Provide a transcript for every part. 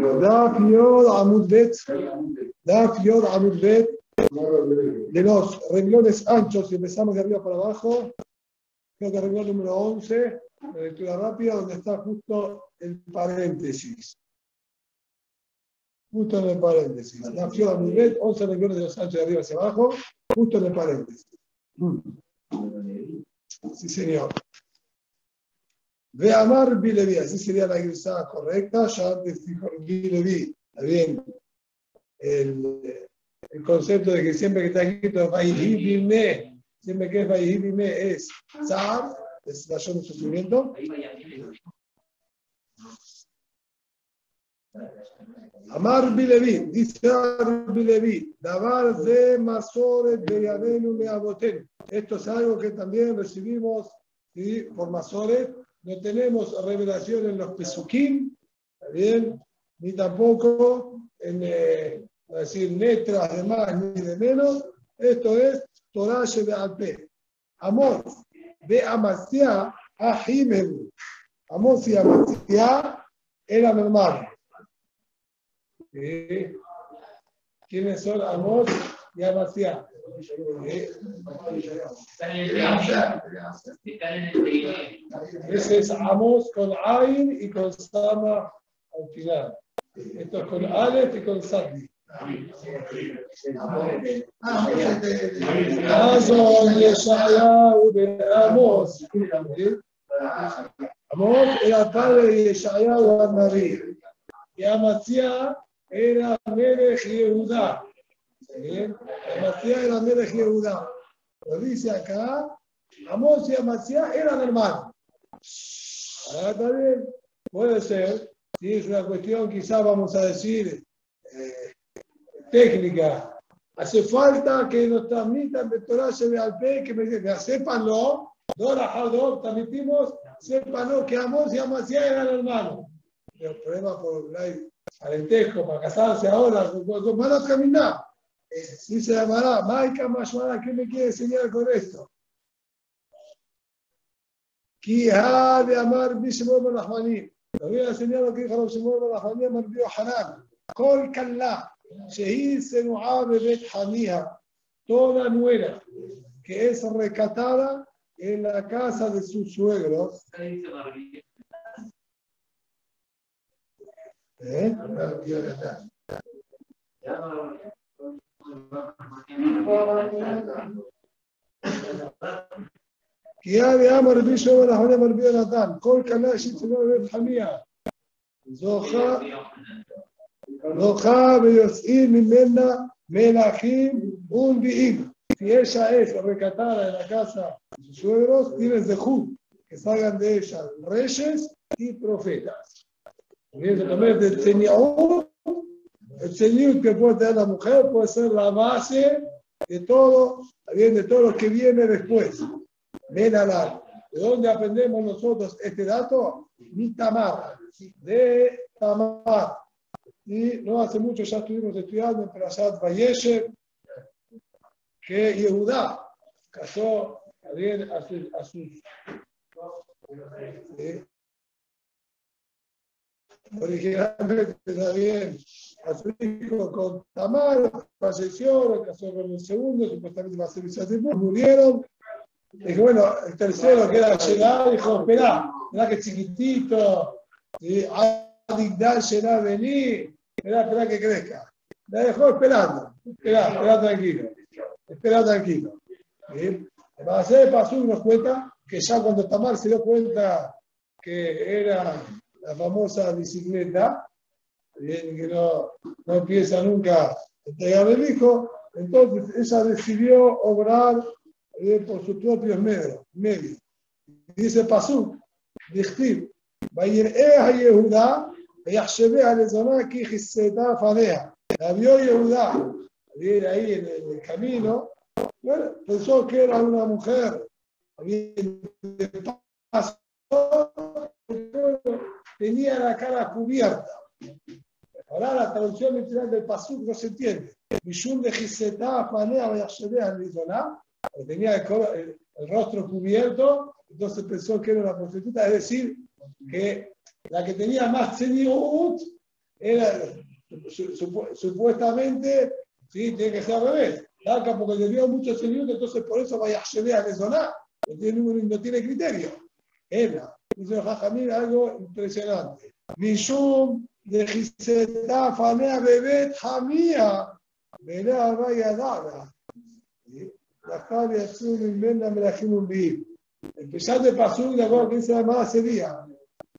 Daf Yod Amud Bet. Daf Yod Amud Bet. De los renglones anchos, y empezamos de arriba para abajo, creo que renglón número 11, la lectura rápida, donde está justo el paréntesis. Justo en el paréntesis. Daf Yod Amud Bet, 11 renglones de los anchos de arriba hacia abajo, justo en el paréntesis. Sí, señor. Ve amar Bilevi, así sería la grisada correcta. Ya antes dijo Bilevi, está bien. El, el, concepto de que siempre que está escrito Vaihibime, siempre que es Vaihibime es Zar, es la de sufrimiento. Amar Bilevi, dice Amar Bilevi, Davar de Masoret de Yadenu Meaboten. Esto es algo que también recibimos ¿sí? por Masoret no tenemos revelación en los Pesukim, bien? Ni tampoco en, eh, decir, letras de más ni de menos. Esto es Torah de Alpe. Amor de Amasia a Jimel. Amos y Amasia eran hermanos. ¿Quiénes son Amos y Amasia? Ese es Amos con Ain y con Sama al final. Esto es con Aleph y con Sadi. Amos. Amos era padre de Yeshayahu Annabi. Y Amasia era Melech Amasía era Melech Yehuda. Lo dice acá, Amos y Amasía eran hermanos. Ahora también puede ser, si es una cuestión quizás vamos a decir eh, técnica. Hace falta que nos transmitan de Torah al P, que me digan, sépanlo, Dora Hador, transmitimos, sépanlo que Amos y Amasía eran hermanos. El problema por el parentesco, para casarse ahora, van a caminar. Si se llamará Maika Mashmara, ¿qué me quiere enseñar con esto? Kiha de Amar Bishimor Balahmani. Te voy a enseñar lo que dijo Bishimor Balahmani, Marbió Hanan. Kol Kalla, Shehi Senuha Bebet Hamiha. Toda nuera que es recatada en la casa de sus suegros. ¿Eh? כי היה מרבי שומר אחרי מרבי יונתן, כל קנה שצריך בבית חמיה, זוכה, זוכה ויוצאים ממנה מלכים ונביאים. יש האש הרקטרה en la casa de sus suegros, tiene zehut, que salgan de ella reyes y profetas. Viene también de Tzeniaú el Señor que puede tener la mujer puede ser la base de todo, bien de todo lo que viene después. Ven ¿De dónde aprendemos nosotros este dato? Ni Tamar, de Tamar. Y no hace mucho ya estuvimos estudiando en Prasad Vayeshev que Yehudá casó bien a sus, a sus originalmente también a su hijo con Tamar, falleció, lo casó con el segundo, supuestamente va a ser Bisatimur, murieron. Dijo, bueno, el tercero que era llegar, dijo, espera, espera que chiquitito, ¿sí? Adigdal llenar venir, espera, espera que crezca. La dejó esperando, espera, espera tranquilo, espera tranquilo. ¿sí? a hacer Pasú nos cuenta que ya cuando Tamar se dio cuenta que era la famosa bicicleta, bien, que no, no empieza nunca a entregar el hijo, entonces ella decidió obrar por sus propios medios. medios. Dice Pasú, Dichtiv, Vayir'ea Yehuda, Yahshebea Lezoná, Kijiseta Fadea. La vio Yehuda, bien, ahí en el camino, bueno, pensó que era una mujer, bien, de paso, tenía la cara cubierta. Ahora la traducción literal del Pasuk no se entiende. Mishum de Gisetá, Panea, Vayashebea, tenía el, el, rostro cubierto, entonces pensó que era una prostituta, es decir, que la que tenía más tzeniut era, supuestamente, sí, tiene que ser al revés. Acá porque dio muchos minutos, entonces por eso vaya a ceder a resonar. No tiene, no tiene criterio. Era. Dice Jajamín algo impresionante. Mishum de Giseta Fanea Bebet Jamía. Verá, vaya. La Umbim. Empezando de Pasú, de acuerdo que la hermana ese día.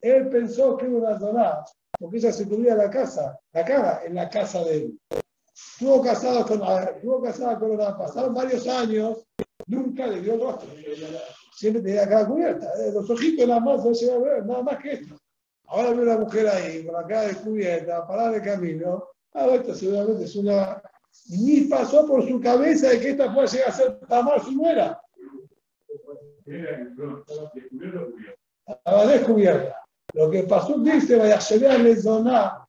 Él pensó que era una zona, porque ella se cubría la casa, la cara en la casa de él. Estuvo casado con, estuvo casada con una, pasaron varios años, nunca le dio rostro. Siempre tenía la cara cubierta. Eh, los ojitos nada más, no se a ver, nada más que esto. Ahora ve una mujer ahí, con la cara descubierta, parada de camino. Ah, esto seguramente es una. Ni pasó por su cabeza de que esta pueda llegar a ser Tamar su nuera. Estaba descubierta. Lo que pasó dice, vaya a le zona,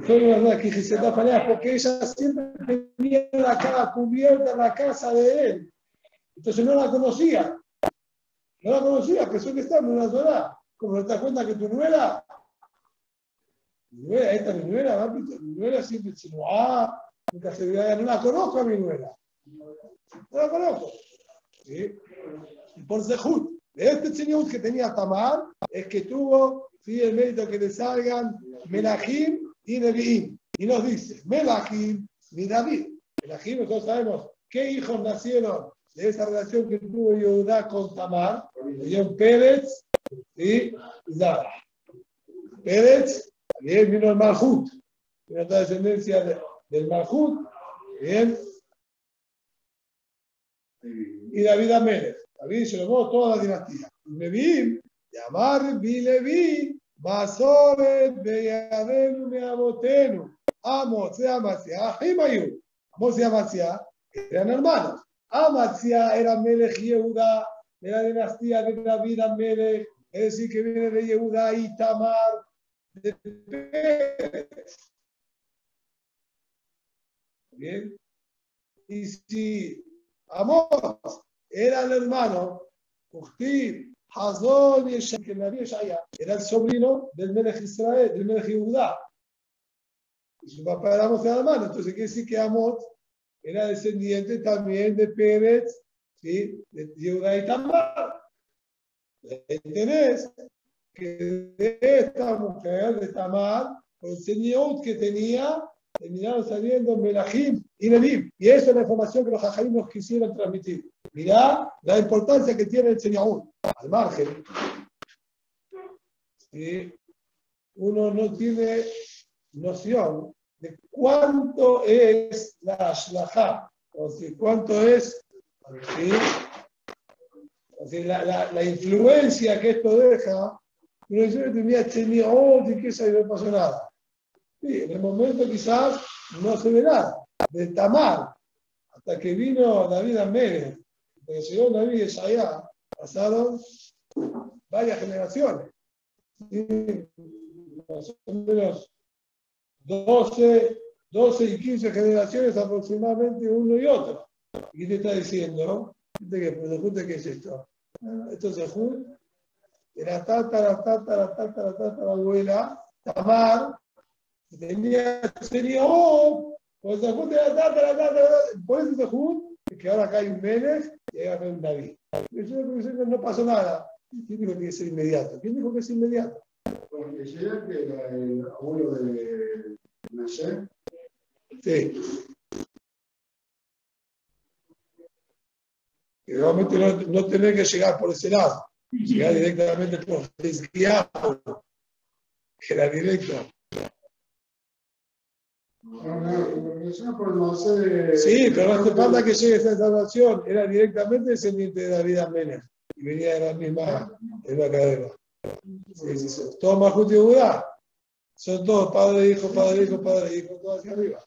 fue verdad que se porque ella siempre tenía la cara cubierta en la casa de él. Entonces no la conocía. No la conocía, pensó que estaba en una zona. Como te das cuenta que tu nuera, mi nuera, esta mi nuera, mi nuera siempre ah, nunca se vio, no la conozco a mi nuera. No la conozco. ¿Sí? Y por Zehut, este señor que tenía Tamar, es que tuvo ¿sí? el mérito que le salgan Melahim y Nevi'im. Y nos dice, Melahim y David. Melahim, nosotros sabemos qué hijos nacieron de esa relación que tuvo Yehudá con Tamar. Dio Pérez y Zara. Pérez, también vino el Malhut, vino la descendencia del Malhut, bien. Y David Amérez. David se lo toda la dinastía. Nevi'im Yamar Bilevi, Masoret Beyadenu Meabotenu, Amos y Amasia, Ahimayu, Amos y Amasia eran hermanos. Amasia era Melech Yehuda, era dinastía de David Amelech, es decir, que viene de Yehuda y Tamar de Pérez. Bien. Y si Amos era el hermano, Uchtiv, Hazón y que era el sobrino del Melech Israel, del Melech Yehudá. Y su papá era Amos hermano, entonces quiere decir que Amot era descendiente también de Pérez, ¿sí? de Yehudá y Tamar. Tenés que de esta mujer, de Tamar, con el que tenía, terminaron saliendo Melahim y Nelim. Y esa es la información que los Jajayim nos quisieron transmitir. Mirá la importancia que tiene el señor al margen, uno no tiene noción de cuánto es la ashlajá, o sea, cuánto es la, influencia que esto deja. Uno dice, tenía oh, y que eso no pasó nada. en el momento quizás no se ve nada. De Tamar, hasta que vino David Amérez, hasta que llegó David allá pasaron varias generaciones. Más o menos 12, 12 y 15 generaciones aproximadamente uno y otro. ¿Y te está diciendo? ¿Qué, pues, ¿qué es esto? Esto es el Era tátara, tátara, tátara, tátara, abuela, Tamar, tenía, tenía, oh, pues se junta la tátara, tátara, por eso se que ahora acá hay un Vélez y hay un David. No pasó nada. ¿Quién dijo que es inmediato? ¿Quién dijo que es inmediato? Porque llega que el abuelo de Sí. Realmente no, no tener que llegar por ese lado, llegar directamente por diablo, que era directo. Sí, pero no hace falta que llegue esa salvación. Era directamente descendiente de David Aménez y venía de la misma, de la cadena. Sí, sí, sí. Judá. Son todos padre, hijo, padre, hijo, padre, hijo, todos hacia arriba.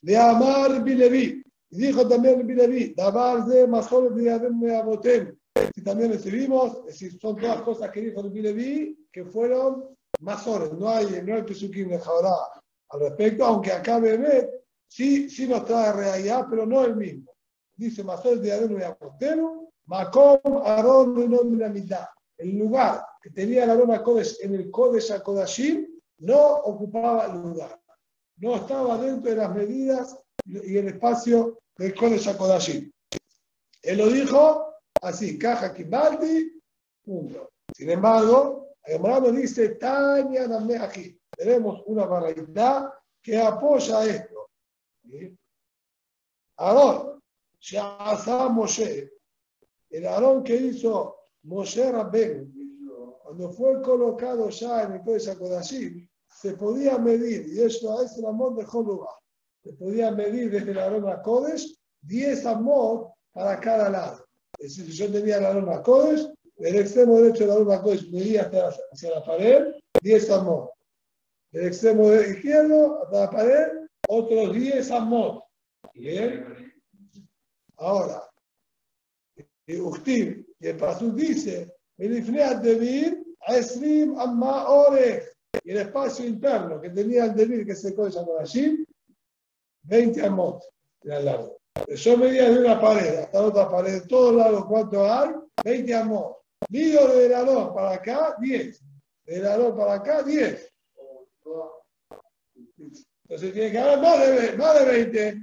De Amar Bilevi. Dijo también Bilevi, Dabar de Mazor de Adem Abotem. Y también recibimos, es decir, son todas cosas que dijo Bilevi que fueron Mazores. No hay, no hay Pesukim de Jaorá al respecto, aunque acá Bebet sí, sí nos trae realidad, pero no el mismo. Dice Masol de Adeno y Apostero, Macom Aarón de la mitad. El lugar que tenía la aroma Kodesh en el Kodesh Akodashim, no ocupaba lugar, no estaba dentro de las medidas y el espacio del Kodesh Kodashim. Él lo dijo así, caja Kimbaldi, punto. Sin embargo, el dice, Tania aquí. Tenemos una variedad que apoya esto. Aarón, Shazá Moshe, el Aarón que hizo Moshe Rabben, cuando fue colocado ya en el Kodesh Kodashim, se podía medir, y eso es el amor de Joluba, se podía medir desde la aroma Kodesh 10 amor para cada lado. Es decir, yo tenía la aroma Kodesh, el extremo derecho de la aroma Kodesh medía hacia, la pared, 10 amor. El extremo izquierdo, hasta la pared, otros 10 amor. Bien. Ahora, Uchtim, y el Pasuk dice, David, Esrim Amma Orej, y el espacio interno que tenía el David que se coge allí, 20 amot era largo. Yo medía de una pared hasta otra pared, de todos lados, ¿cuánto hay? 20 amot. Mido de la para acá, 10. De la para acá, 10. Entonces tiene que haber más de, más de 20.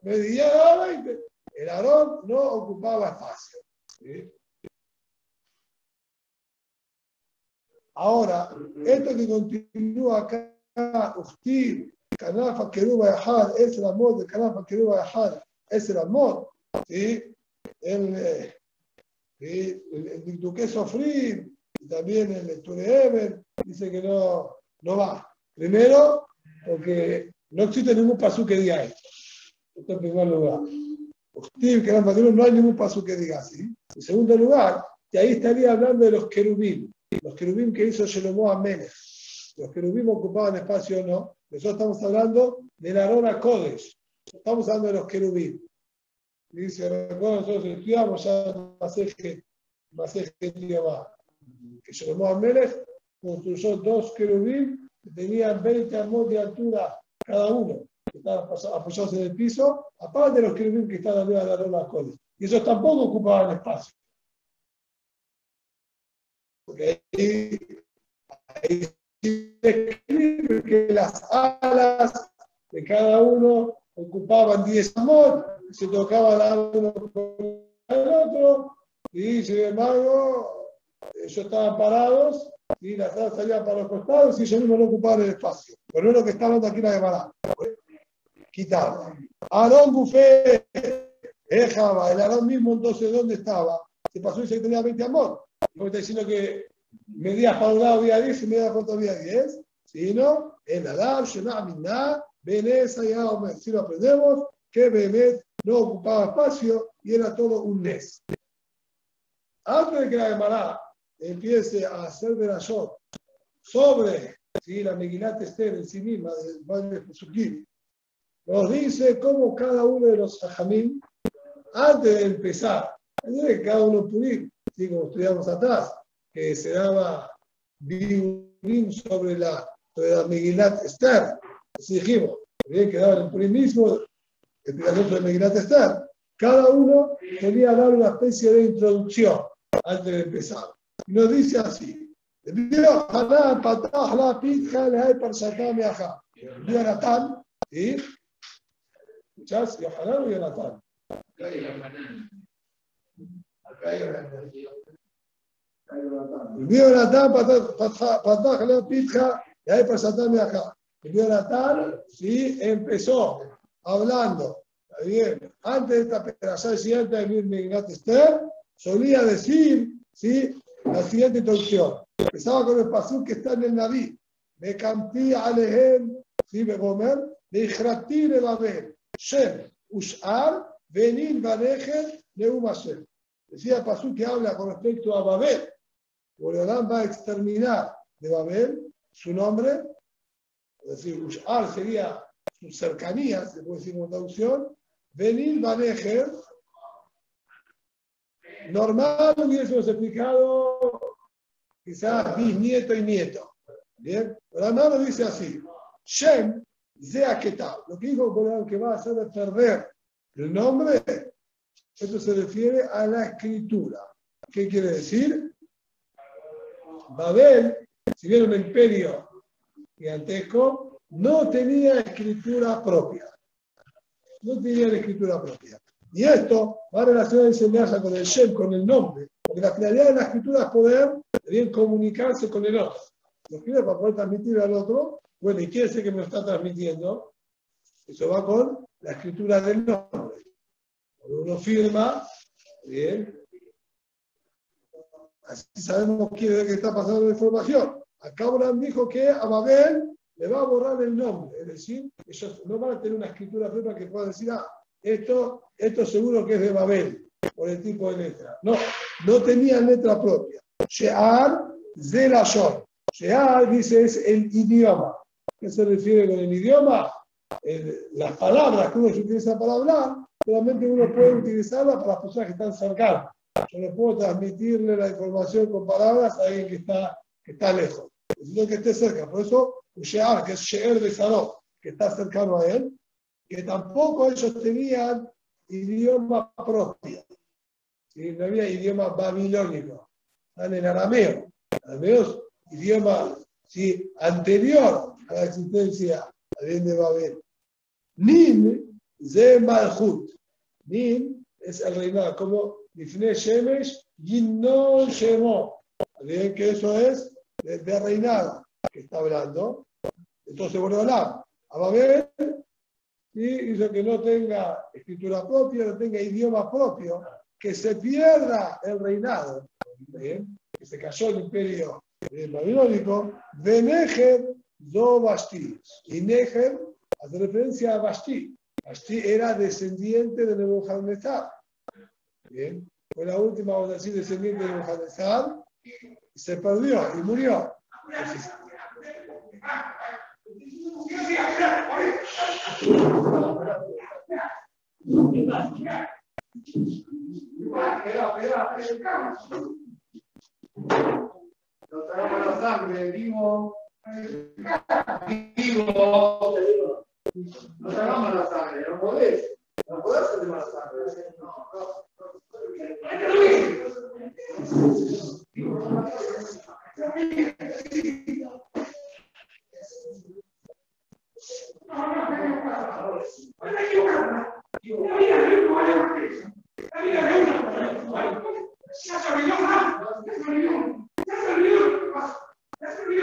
Medía 20. El arón no ocupaba espacio. Ahora, esto que continúa acá, Ustir, Canafa Keruba Yahad, es el amor de Canafa Keruba Yahad, es el amor, ¿sí? El, eh, el, Duque Sofrir, y también el Tureever, dice que no, no va. Primero, porque no existe ningún pasú que diga esto. Esto en primer lugar. Ustir, Canafa Keruba, no hay ningún pasú que diga así. En segundo lugar, que ahí estaría hablando de los querubín. Los querubín que hizo Shelomo Amenech. Los querubín ocupaban espacio o no. Nosotros estamos hablando de la Arona Kodesh. Estamos hablando de los querubín. Dice, recuerdo, nosotros estudiamos ya Maseje, Maseje que Shelomo Amenech construyó dos querubín que tenían 20 amos de altura cada uno, que estaban apoyados en el piso, aparte de los querubín que estaban arriba de la Arona Kodesh. Y esos tampoco ocupaban espacio. Porque ahí, ahí describe que las alas de cada uno ocupaban 10 amor, se tocaba la uno con el otro, y sin embargo, ellos estaban parados y las alas salían para los costados y ellos mismos no ocupaban el espacio. Pero es lo que está hablando aquí la Gemara. Quitarla. Aarón Buffet, Ejaba, el Aarón mismo entonces, ¿dónde estaba? Se pasó y se tenía 20 amor. No está diciendo que medías para un lado día 10 y medías para otro día 10, sino Benesa y Aomer. Si lo aprendemos, que no ocupaba espacio y era todo un Nes. Antes de que la Gemara empiece a hacer de la shot sobre ¿sí? la Megilat Esther en sí misma del Valle de nos dice cómo cada uno de los antes de empezar, que cada uno pudir, como estudiamos atrás, que se daba Biurim sobre la, sobre la Megilat Esther. Así dijimos, bien que daba el Purim mismo, explicación sobre Megilat Esther. Cada uno quería dar una especie de introducción antes de empezar. Y nos dice así: Vio Hanan, Patah, la Pitja, le hay para sacarme acá. Vio Natán, ¿sí? ¿Escuchás? Yohanan o Yonatán? Vio Natán, sí, empezó hablando, antes de esta pedazada siguiente de solía decir, la siguiente introducción. Empezaba con el pasú que está en el Naví. Me campí alejem, sí, me comer, me le babel, shem, ushar, venir, banejer, neum Hashem. Decía Pasú que habla con respecto a Babel. Boreolán va a exterminar de Babel su nombre, es decir, Ushar sería su cercanía, se puede decir una traducción. Venir Banejer, normal hubiésemos explicado quizás bisnieto y nieto. Bien, pero lo dice así. Shem, Zea tal. Lo que dijo que va a hacer es perder el nombre esto se refiere a la escritura. ¿Qué quiere decir? Babel, si bien un imperio gigantesco, no tenía escritura propia. No tenía escritura propia. Y esto va a relacionar enseñanza con el Shem, con el nombre, porque la finalidad de la escritura es poder comunicarse con el otro. Lo escribe para poder transmitir al otro, bueno, y quiere decir que me lo está transmitiendo, eso va con la escritura del nombre. Uno firma, bien, así sabemos quién es el que está pasando la información. Acá Abraham dijo que a Babel le va a borrar el nombre, es decir, ellos no van a tener una escritura propia que pueda decir, ah, esto, esto seguro que es de Babel, por el tipo de letra. No, no tenían letra propia. Shear Zelashon. Shear dice es el idioma. ¿Qué se refiere con el idioma? las palabras que uno utiliza para hablar, solamente uno puede utilizarlas para las personas que están cercanas. Yo no puedo transmitirle la información con palabras a alguien que está, que está lejos, sino que esté cerca. Por eso, Shear, que es Sheer de Sarot, que está cercano a él, que tampoco ellos tenían idioma propio. No había idioma babilónico, están en arameo. Arameo es idioma ¿sí? anterior a la existencia de Babel. Nin ze malchut. Nin es el reinado, como Difne Shemesh, Ginnon Shemo. Que eso es de, reinado que está hablando. Entonces, bueno, a Babel y hizo que no tenga escritura propia, no tenga idioma propio, que se pierda el reinado, que se cayó el imperio babilónico, de do Basti. Y Neger hace referencia a Basti. Basti era descendiente de Nebuchadnezzar. Bien, fue la última, vamos descendiente de Nebuchadnezzar, se perdió y murió. Vivo. Vivo. Nos tragamos la sangre, no podés. No podés hacer la sangre. No, no. Gracias.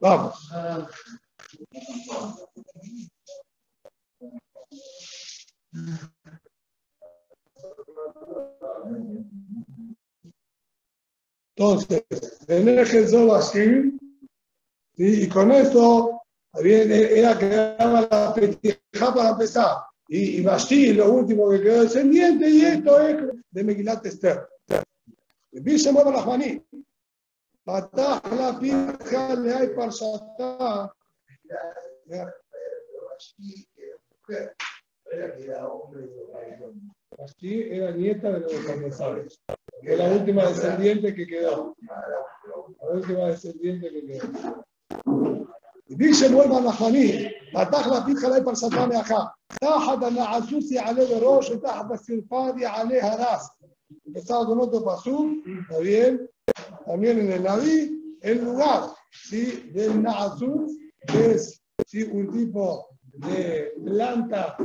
Vamos. Entonces, en el ejemplo así, y con esto era que daba la petija para empezar y, y Basti, lo último que quedó descendiente, y esto es de Megilat Esther. Dice Mueva la Juaní. Patah la pija le hay parsatá. Basti era nieta de los carnesales. Fue la última descendiente que quedó. La última descendiente que quedó. Dice vuelva a Juaní, פתח לה פיך להי פרשתה מאחה. תחת הנעצות יעלה בראש ותחת הסרפה יעלה הרס. Empezaba con otro pasú, ¿está bien? también en el Naví, el lugar ¿sí? del Naazú, que es ¿sí? un tipo de planta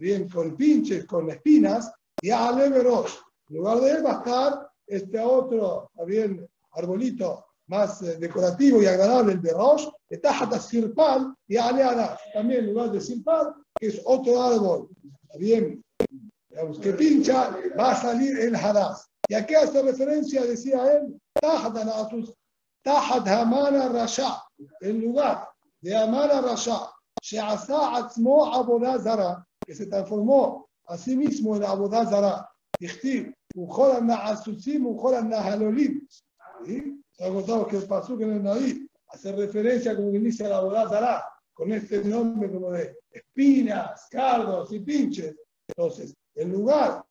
bien con pinches, con espinas, y Aleveros. En lugar de él va a estar este otro, bien, arbolito más eh, decorativo y agradable, el de Rosh, hasta Sirpal y Aleana, también en lugar de Sirpal, que es otro árbol, bien, digamos, que pincha, va a salir el Hadas. Y aquí hace referencia, decía él, Tahat Hamana Rasha, en lugar de Amara Rasha, Sheasa Atzmo Abodazara, que se transformó a sí mismo en Abodazara, Ichtiv, Ujol Na'asusim, Ujol Nahalolim. ¿Sí? Sabemos que el Pasuk en el Naví hace referencia, como que dice la Abodazara, con este nombre como de espinas, cardos y pinches. Entonces, en lugar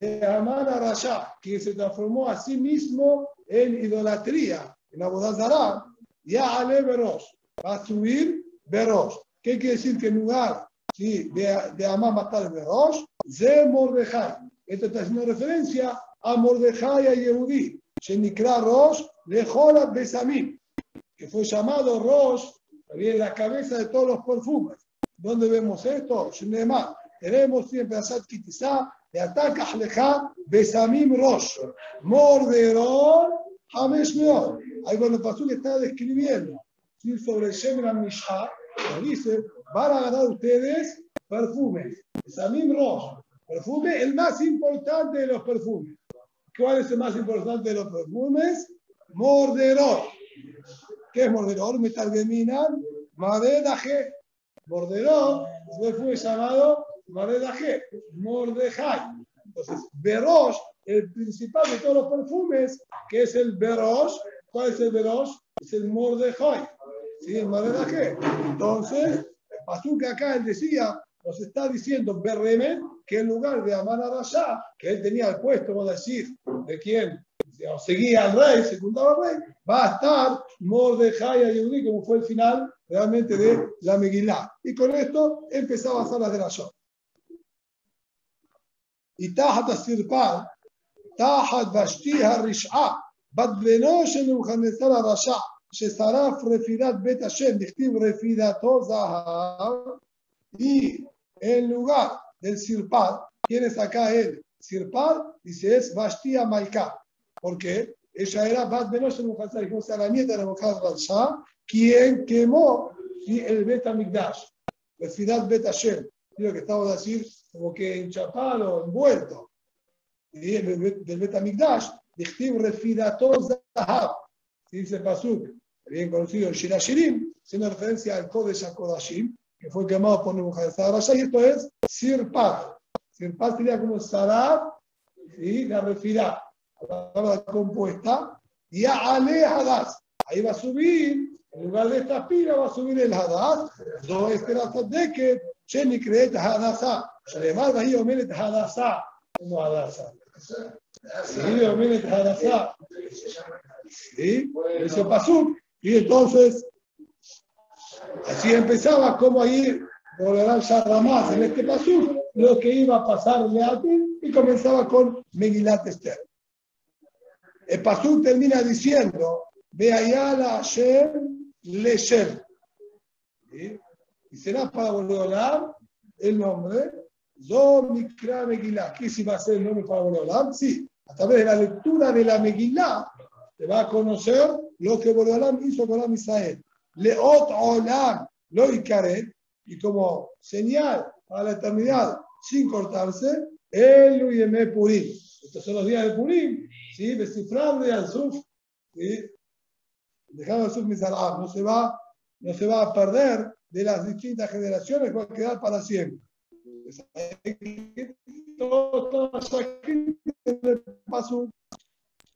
de Amara Rasha, que se transformó a sí mismo en idolatría, en Abodazara, ya Ale Berosh, va a subir Berosh. ¿Qué quiere decir que en lugar ¿sí? de, de Amar matar Berosh, Ze Mordejai? Esto está haciendo referencia a Mordejai a Yehudi, Shenikra Rosh, Lejolat Besamim, que fue llamado Rosh, también la cabeza de todos los perfumes. ¿Dónde vemos esto? Shnema. Tenemos siempre a Sat Kitizá, de Ataka Leja, Besamim Rosh, Morderón, Hamesh Meor. Ahí cuando pasó que está describiendo sobre el Shemen Mishha, dice, van a ganar ustedes perfumes. Samim Rosh, perfume el más importante de los perfumes. ¿Cuál es el más importante de los perfumes? Morderor. ¿Qué es Morderor? Metalgeminan, Madedaje. Morderor es un perfume llamado Madedaje, Mordejai. Entonces, Berosh, el principal de todos los perfumes, que es el Berosh. ¿Cuál es el Berosh? Es el Mordejai. ¿Sí? El Madedaje. Entonces, que acá él decía, nos está diciendo Berremen que en lugar de Amán Arashá, que él tenía el puesto, vamos a decir, de quien seguía al rey, secundaba al rey, va a estar Mordejai Ayudí, como fue el final realmente de la Megilá. Y con esto empezaba a hacer las de la York. Y Tajat Asirpar, Tajat Vashti Harish'a, Bat Venoshen Ujanesar Arashá, Shesaraf Refidat Bet Hashem, Dichtiv Refidato Zahav, y en lugar del Sirpal, ¿quién es acá él? Sirpal, dice es Bastia Malka. ¿Por qué? Ella era Bat Benosh Mukhazar, a la nieta de Mukhazar quien quemó el Bet Amigdash, el Fidat Bet Hashem. Lo que estamos a como que enchapado o envuelto. Y el, del Bet Amigdash, Dichtiv Refidato Zahab. Dice Pasuk, bien conocido el Shirashirim, haciendo referencia al Kodesh HaKodashim, que fue quemado por Nebuchadnezzar y esto es Sirpat. Sirpat sería como Sarab y la refirá, la palabra compuesta, y a Ale Hadas. Ahí va a subir, en lugar de esta pila va a subir el Hadas, no esperanzas de que Sheni creet Hadasa. Además, ahí omelet Hadasa, como Hadasa. Sí, omelet Hadasa. ¿Sí? Ese pasó. Y entonces Así empezaba como ahí volverán más en este paso lo que iba a pasarle a ti y comenzaba con Megilat Esther. El pasú termina diciendo, Beayala Hashem Leshem. Y será para Boleolam el nombre, Zo Mikra Megilá. ¿Qué si va a ser el nombre para Boleolam? Sí, a través de la lectura de la Megilá, te va a conocer lo que Boleolam hizo con la Israel. Leot Olam, lo y como señal para la eternidad, sin cortarse, el Yemé Purim. Estos son los días de Purim, ¿sí? Descifrable al Suf, ¿sí? Dejando al Suf no se va, no se va a perder de las distintas generaciones, va a quedar para siempre. Todo está aquí en el paso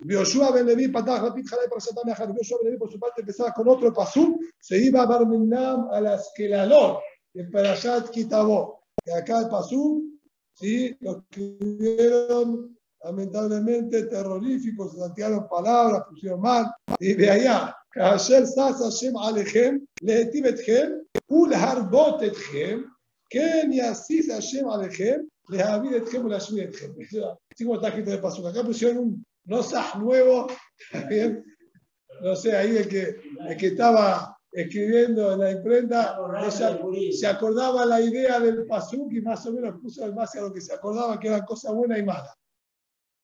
Yoshua ben Levi patah rapid jalai para Satan Yahad. Yoshua ben Levi por su parte empezaba con otro pasú. Se iba a Barminam a las Kelalot, en Parashat Kitabo. Y acá el pasú, sí, lo escribieron lamentablemente terroríficos, se saltearon palabras, pusieron mal. Y de allá, כאשר שש השם עליכם, להיטיב אתכם ולהרבות אתכם, כן יסיס השם עליכם, להעביד אתכם ולהשמיע אתכם. Así como está escrito en el paso. Acá pusieron un no seas nuevo, no sé, ahí el que, el que estaba escribiendo en la imprenta se, acordaba la idea del pasuk y más o menos puso el base a lo que se acordaba que era cosa buena y mala.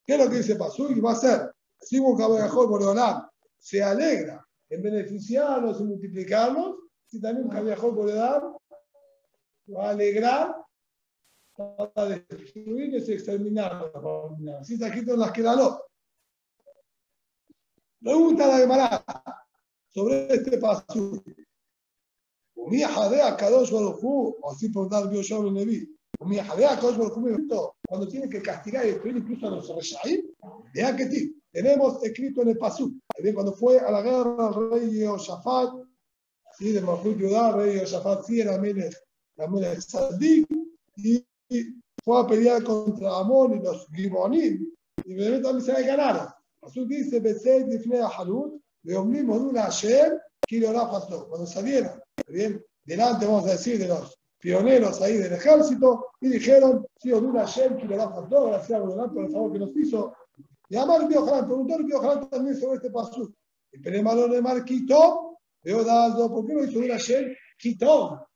¿Qué es lo que dice Pasú? Y va a ser, si un Caballajol Boreolam se alegra en beneficiarlos y multiplicarlos, si también un Caballajol Boreolam va a alegrar para destruirlos y exterminarlos. Así está escrito en las que la Pregunta la Gemara sobre este Pasú. Así preguntaba el Yoshua Ben Nevi. Cuando tiene que castigar y destruir incluso a los Reshaim, vean que ti, tenemos escrito en el Pasú, cuando fue a la guerra el rey Yoshafat, ¿sí? de Mahmoud Yudá, rey Yoshafat sí era Melech, Melech Sadik, y fue a pelear contra Amón y los Gibonim, y de también se ganaron. Pasú dice, Besed Difnei Halut, Leomnim Odul Hashem, cuando salieron, bien, delante vamos a decir de los pioneros ahí del ejército, y dijeron, si Odul Hashem, da faltó, gracias a Bodolán por el favor que nos hizo. Y Amar Biojalán, preguntó el Biojalán también sobre este paso. Y Penemalo de Mar quitó, veo dado, ¿por qué no hizo Odul Hashem? Quitó.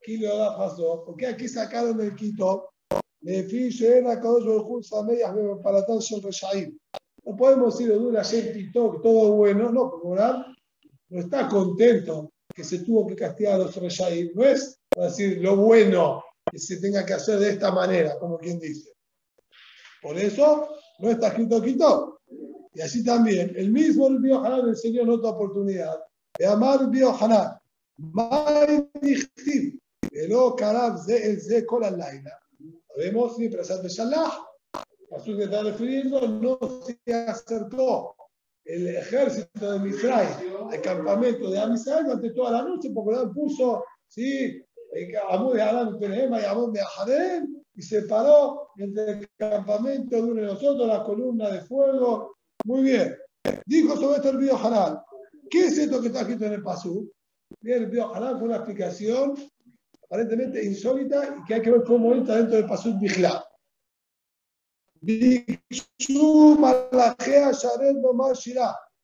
¿Qué le da pasó? Porque aquí sacaron el quitó. La causa del Julsa Medias para tan el Reshaim. No podemos decir Odul Hashem quitó, todo bueno, no, porque no está contento que se tuvo que castigar a los Reshaim. No es decir lo bueno que se tenga que hacer de esta manera, como quien dice. Por eso no está escrito quito. Y así también, el mismo el Biohanan le enseñó en otra oportunidad. De amar Biohanan. Sabemos, sí, pero su que está refiriendo, no se acercó el ejército de Misraim al campamento de Amisrael durante toda la noche, porque lo puso, ¿sí? Amú de Adán y Amú de Ahadem, y se paró entre el campamento de uno de nosotros, la columna de fuego. Muy bien. Dijo sobre esto el Bío Hanal. ¿Qué es esto que está escrito en el Pasú? Bien, el Bío Hanal fue una explicación aparentemente insólita y que hay que ver cómo entra dentro del Pasú Bigla.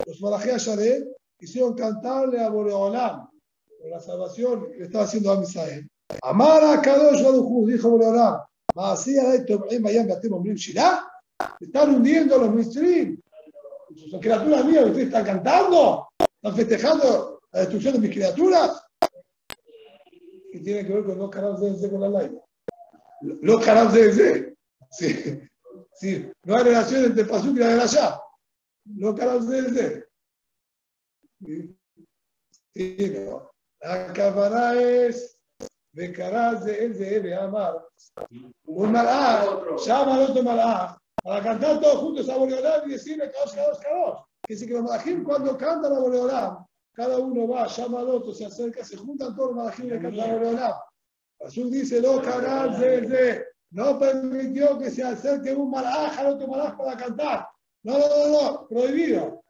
Los Malajea Sharet hicieron cantarle a Boreolam por la salvación que estaba haciendo a Misael. Amara Kadosh Baruj dijo Boreolam, están hundiendo los Mistrim. Son criaturas mías, ustedes están cantando, están festejando la destrucción de mis criaturas. Y tiene que ver con los canales de con la laiva. Los canales de sí. Sí, no hay relación entre Pasuk y la allá. No de ese. Sí, no. La cabana es de caras de él, de Amar. Un malaj, llama al otro malaj, para cantar todos juntos a Boreolam y decirle caos, caos, caos. Que si que los malajim cuando cantan a Boreolam, cada uno va, llama al otro, se acerca, se juntan todos los malajim y cantan a Boreolam. Pasuk dice, lo caras de él, no permitió que se acerque un malaj al otro malaj para cantar. No, no, no, no, prohibido.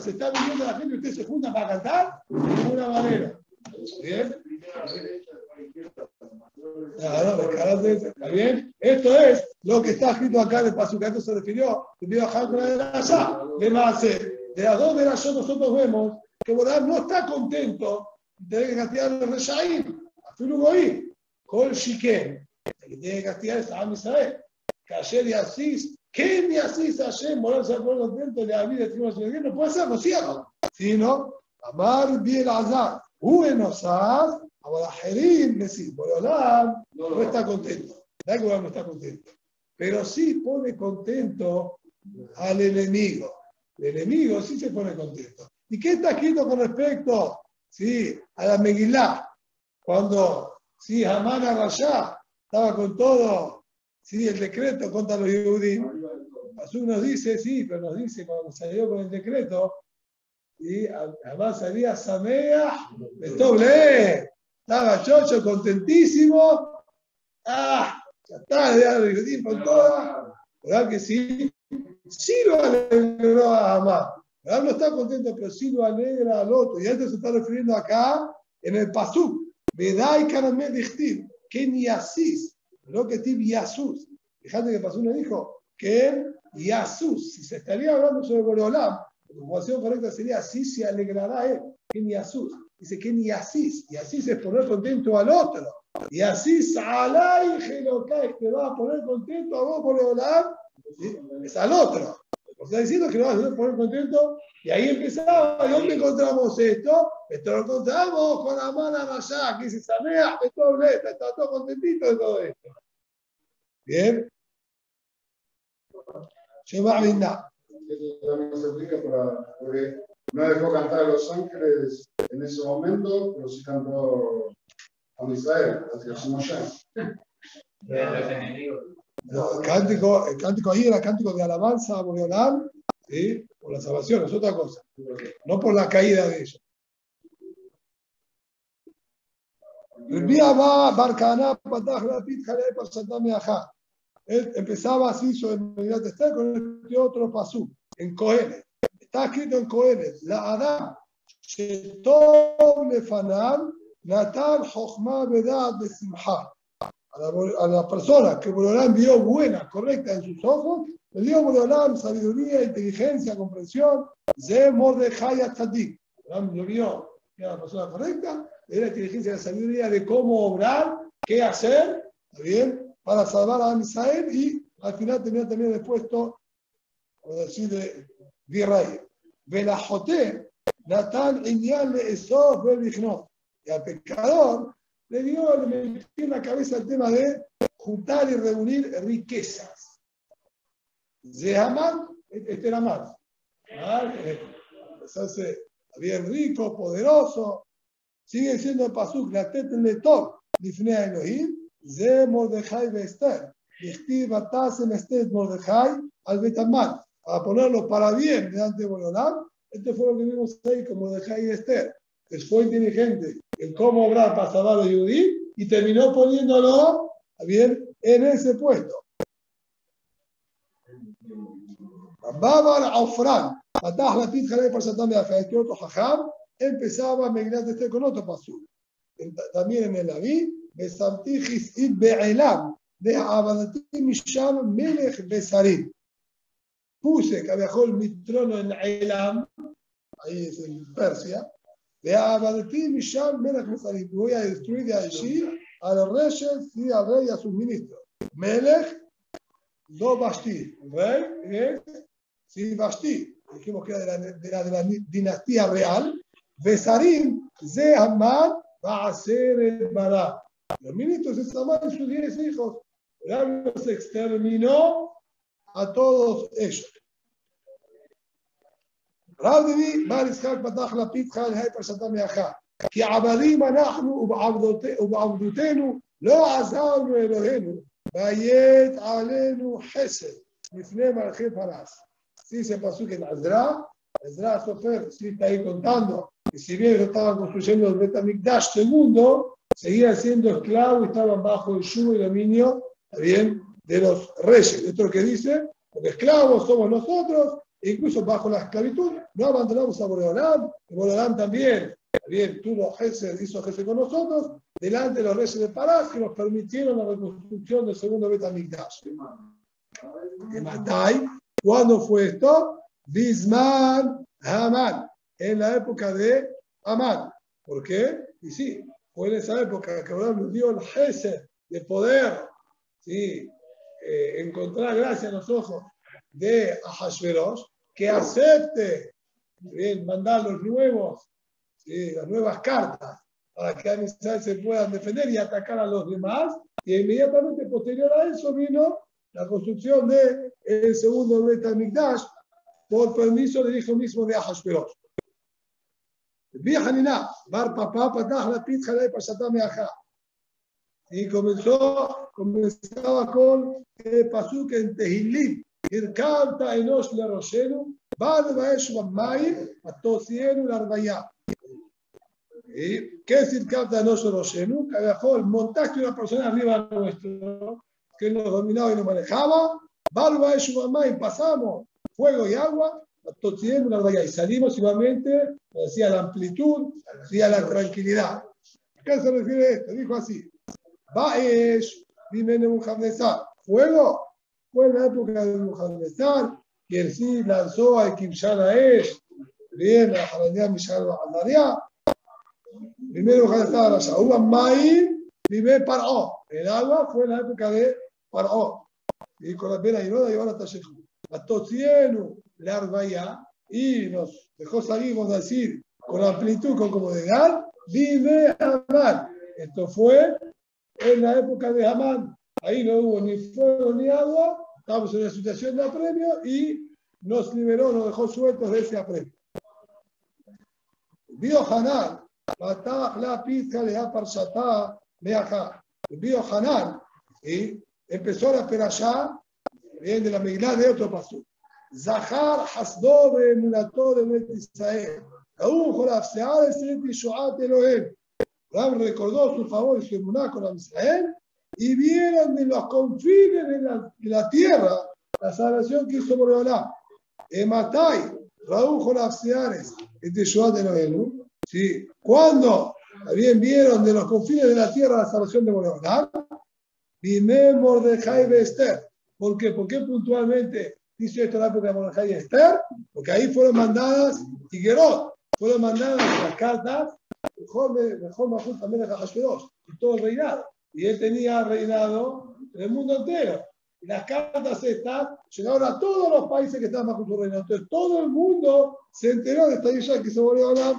Se está viviendo la gente ustedes se juntan para cantar de ninguna manera. ¿Bien? ¿está bien? Esto es lo que está escrito acá en el Pasucato se refirió, debido a de la allá. De más, de las dos veras nosotros vemos que Borán no está contento de tener que castigar a los Reshaim, a Filugoí, con Shiken que tiene que castigar es a Israel. Que ayer y Asís, ¿qué ni Asís Hashem? Morarse al pueblo contento de la vida de no puede ser, no cierra. Sino, amar bien azar. Bueno, sas, Abalajerim, decir, Borolam no está contento. Da que no está contento. Pero sí pone contento al enemigo. El enemigo sí se pone contento. ¿Y qué está escrito con respecto sí, a la Megilá? Cuando sí, Hamán Rashá estaba con todo, sí, el decreto contra los judíos. Azul nos dice, sí, pero nos dice cuando salió con el decreto, y además salía Samea, doble, estaba chocho, contentísimo, ah, ya está, ya lo con toda, ¿verdad que sí? Sí lo alegró a Amá. ¿verdad? No está contento, pero sí lo alegra al otro. Y esto se está refiriendo acá en el Pasuk. Vedai Karamel Dichtiv que ni Asís, lo que tib Yasus. Fíjate que pasó uno dijo que Yasus, si se estaría hablando sobre Boreolam, la formación correcta sería así se alegrará él, ni Yasus. Dice que ni Asís, y Asís es poner contento al otro. Y Asís alay gelokai, te va a poner contento a vos Boreolam Es al otro. Está diciendo que lo vas a poner contento. Y ahí empezaba. ¿Y dónde encontramos esto? Esto lo encontramos con la mano allá, que se sanea, está todo contentito de todo esto. Bien. Lleva linda. también se aplica para, porque no dejó cantar a los ángeles en ese momento, pero sí cantó a Israel, hacia Moshe. No, el cántico, el cántico ahí era cántico de alabanza a Boreolam, ¿sí? por la salvación, es otra cosa. No por la caída de ellos. El. Él empezaba así sobre Mediat Esther con este otro pasú, en Cohelet. Está escrito en Cohelet, la Adam, Shetov Lefanam, Natal Jochma Vedad de Simha. A la, persona que Borolán vio buena, correcta en sus ojos, le dio Borolán sabiduría, inteligencia, comprensión, Ze Mordechai Atzadik. Borolán lo vio, era la persona correcta, le dio la inteligencia y la sabiduría de cómo obrar, qué hacer, ¿está bien? para salvar a Israel y al final tenía también el puesto, por decir, de virrey. Velajote, Natán Inyan le eso Y al pecador le dio, le metió en la cabeza el tema de juntar y reunir riquezas. Zehamán, este era más. Hace bien rico, poderoso. Sigue siendo el pasuk, la tetletov, difnea Elohim, ze Mordejai Bester, Dichtiv Atasem Estet Mordejai al Betamán, para ponerlo para bien delante de Bolonam. Este fue lo que vimos ahí como Mordejai y Esther. Que fue inteligente, en cómo obrar para salvar a Yudí y terminó poniéndolo bien en ese puesto. Bábar Aufran, Matah Latit Jalei por Satán de Afeatio este Tojajam, empezaba Megnat este con otro pasul. También en el Naví, Besantijis y Be'elam, de Abadati Misham Melech Besarim. Puse que viajó mi trono en Elam, ahí es en Persia, Ve'abadeti Misham Melech Mezarim. Voy a destruir de allí a los reyes y al rey y a sus ministros. Melech Do Basti. Rey eh, es Si Basti. Dijimos que era de la, de la, dinastía real. Besarim Ze Amad Baaser El Bará. Los ministros es Amad y sus diez hijos. El se exterminó a todos ellos. רבי בר יצחק פתח לפיתך להי פרשתם מאחה. כי עבדים אנחנו ובעבדותנו לא עזרנו אלוהינו, ויית עלינו חסד לפני מלכי פרס. Sí, se pasó que en Azra, Azra Sofer, sí está ahí contando, que si bien estaban construyendo el Betamikdash segundo, seguía siendo esclavo y estaban bajo el yugo y dominio bien, de los reyes. Esto es lo que dice, porque esclavos somos nosotros, e incluso bajo la esclavitud, no abandonamos a Boreolam, Boreolam también, bien, tuvo Gesed, hizo Gesed con nosotros, delante de los reyes de Parás, que nos permitieron la reconstrucción del segundo Betamigdash. ¿Qué Matai? ¿Cuándo fue esto? Bisman Haman, en la época de Amán. ¿Por qué? Y sí, fue en esa época que Abraham nos dio el jefe de poder ¿sí? Eh, encontrar gracias a los ojos de Ahashverosh, que acepte mandar los nuevos, ¿sí? las nuevas cartas para que a se puedan defender y atacar a los demás. Y inmediatamente posterior a eso vino la construcción del el segundo Betamikdash por permiso del hijo mismo de Ahashverosh. Bar Papá, Patah, la Pashatá Meajá. Y comenzó, comenzaba con el pasuk en Tehilim. La Roshenu, Bad Baesh Mamayim, Atosienu la Arbaya. ¿Qué es Irkabta Enosh la Roshenu? Viajó, montaste una persona arriba nuestro, que nos dominaba y nos manejaba. Bad Baesh Mamayim, pasamos fuego y agua, y salimos igualmente, decía la amplitud, decía la tranquilidad. ¿A qué se refiere esto? Dijo así: Baesh, dime Nebuchadnezzar. Fuego fue en la época de que él sí lanzó a Kibshan Aesh, bien a Hananiah Mishal Anaria. Primero Nebuchadnezzar a Shaul Maim, vive Paró. El agua fue en la época de Paró. y con la pena y no la llevaron hasta Shekhu. A Tocienu, la Arbaya, y nos dejó salir, vamos a decir, con amplitud, con comodidad, vive Amán. Esto fue en la época de Hamán. Ahí no hubo ni fuego ni agua, estábamos en una situación de apremio y nos liberó, nos dejó sueltos de ese apremio. Vio Hanan, la pizca le ve acá. Vio Hanan, y empezó la perashá, bien de la Megilá de otro paso. Zahar Hasdo Bemulató de Bet Israel. Aún Joraf Sear Esret Yishoat Elohim. Ram recordó su favor y su emuná con Israel y vieron de los confines de la, de la tierra la salvación que hizo Boreolá. Ematai, Raúl Seares, este Yishoat Elohim. ¿Sí? Cuando también vieron de los confines de la tierra la salvación de Boreolá, Bimé Mordejai Esther. ¿Por qué? ¿Por qué puntualmente dice esto la época de Mordejai y Esther? Porque ahí fueron mandadas Higuerot, fueron mandadas las cartas, mejor, mejor Mahut también de Hashverosh, y todo el reinado. Y él tenía reinado en el mundo entero. Y las cartas estas llegaron a todos los países que estaban bajo su reinado. Entonces todo el mundo se enteró de esta isla que se volvió a hablar.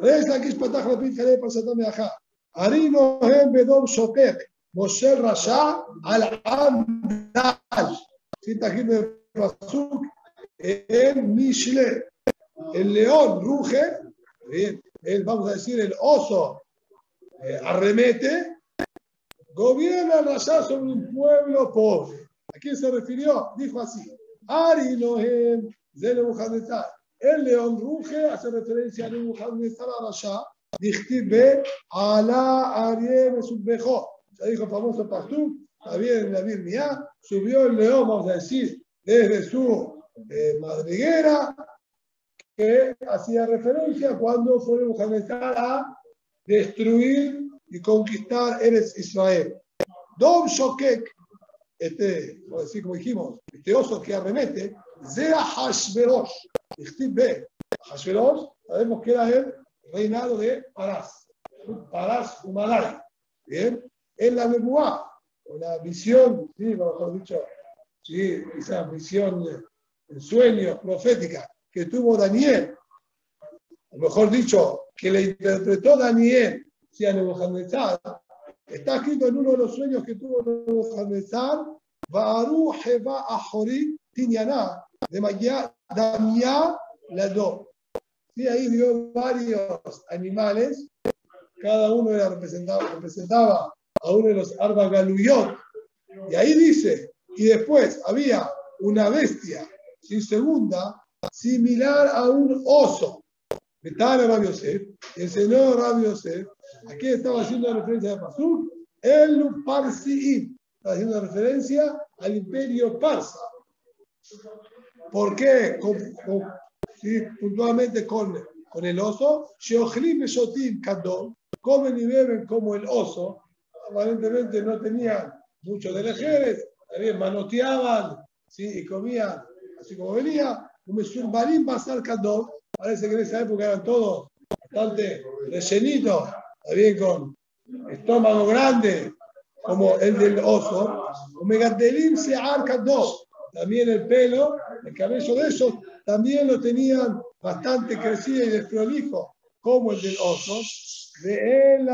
Reza que es pataj la pinta de pasatame acá. Arino hem bedom shokek. Moshe Rasha al Amdal. Cita aquí de Pasuk en Mishle. El león ruge, bien, el, vamos a decir, el oso eh, arremete, gobierna Rasha sobre un pueblo pobre. ¿A quién se refirió? Dijo así: Ari Nohem de Nebuchadnezzar. El león ruge hace referencia a Nebuchadnezzar a Rasha. Dichtibe ala Ariel Subbejo. Ya dijo el famoso pastor, en la Biblia, subió el león, vamos a decir, desde su eh, madriguera, que hacía referencia cuando fue Nebuchadnezzar a destruir y conquistar Eres Israel. Dom Shokek, este, decir, como dijimos, este oso que arremete, Zea Hashverosh, Hashverosh, sabemos que era el reinado de Parás, Parás Humanay, ¿bien? En la Nebuá, una visión, sí, mejor dicho, sí, esa visión, en sueños, profética, que tuvo Daniel, o mejor dicho, que le interpretó Daniel, si a Nebuchadnezzar, está escrito en uno de los sueños que tuvo Nebuchadnezzar, Baru Heba Ahori Tinyana, de Damia Lado. Sí, ahí vio varios animales, cada uno era representado, representaba a uno de los Arba Galuyot, y ahí dice, y después había una bestia sin segunda, similar a un oso. Betana Rabbi Yosef, enseñó Rabbi Yosef, aquí estaba haciendo referencia a Pasuk, el Parsiim, estaba haciendo referencia al imperio parsa. ¿Por qué? Con, con, sí, puntualmente con, con el oso, Sheochlim Beshotim Kadom, comen y beben como el oso, aparentemente no tenían muchos delejeres, también manoteaban ¿sí? y comían así como venía, un Mesurbarim Basar Kadom, parece que en esa época eran todos bastante rellenitos, también con estómago grande, como el del oso, un Megadelim Sear Kadom, también el pelo, el cabello de esos, también lo tenían bastante crecido y desprolijo, como el del oso, de él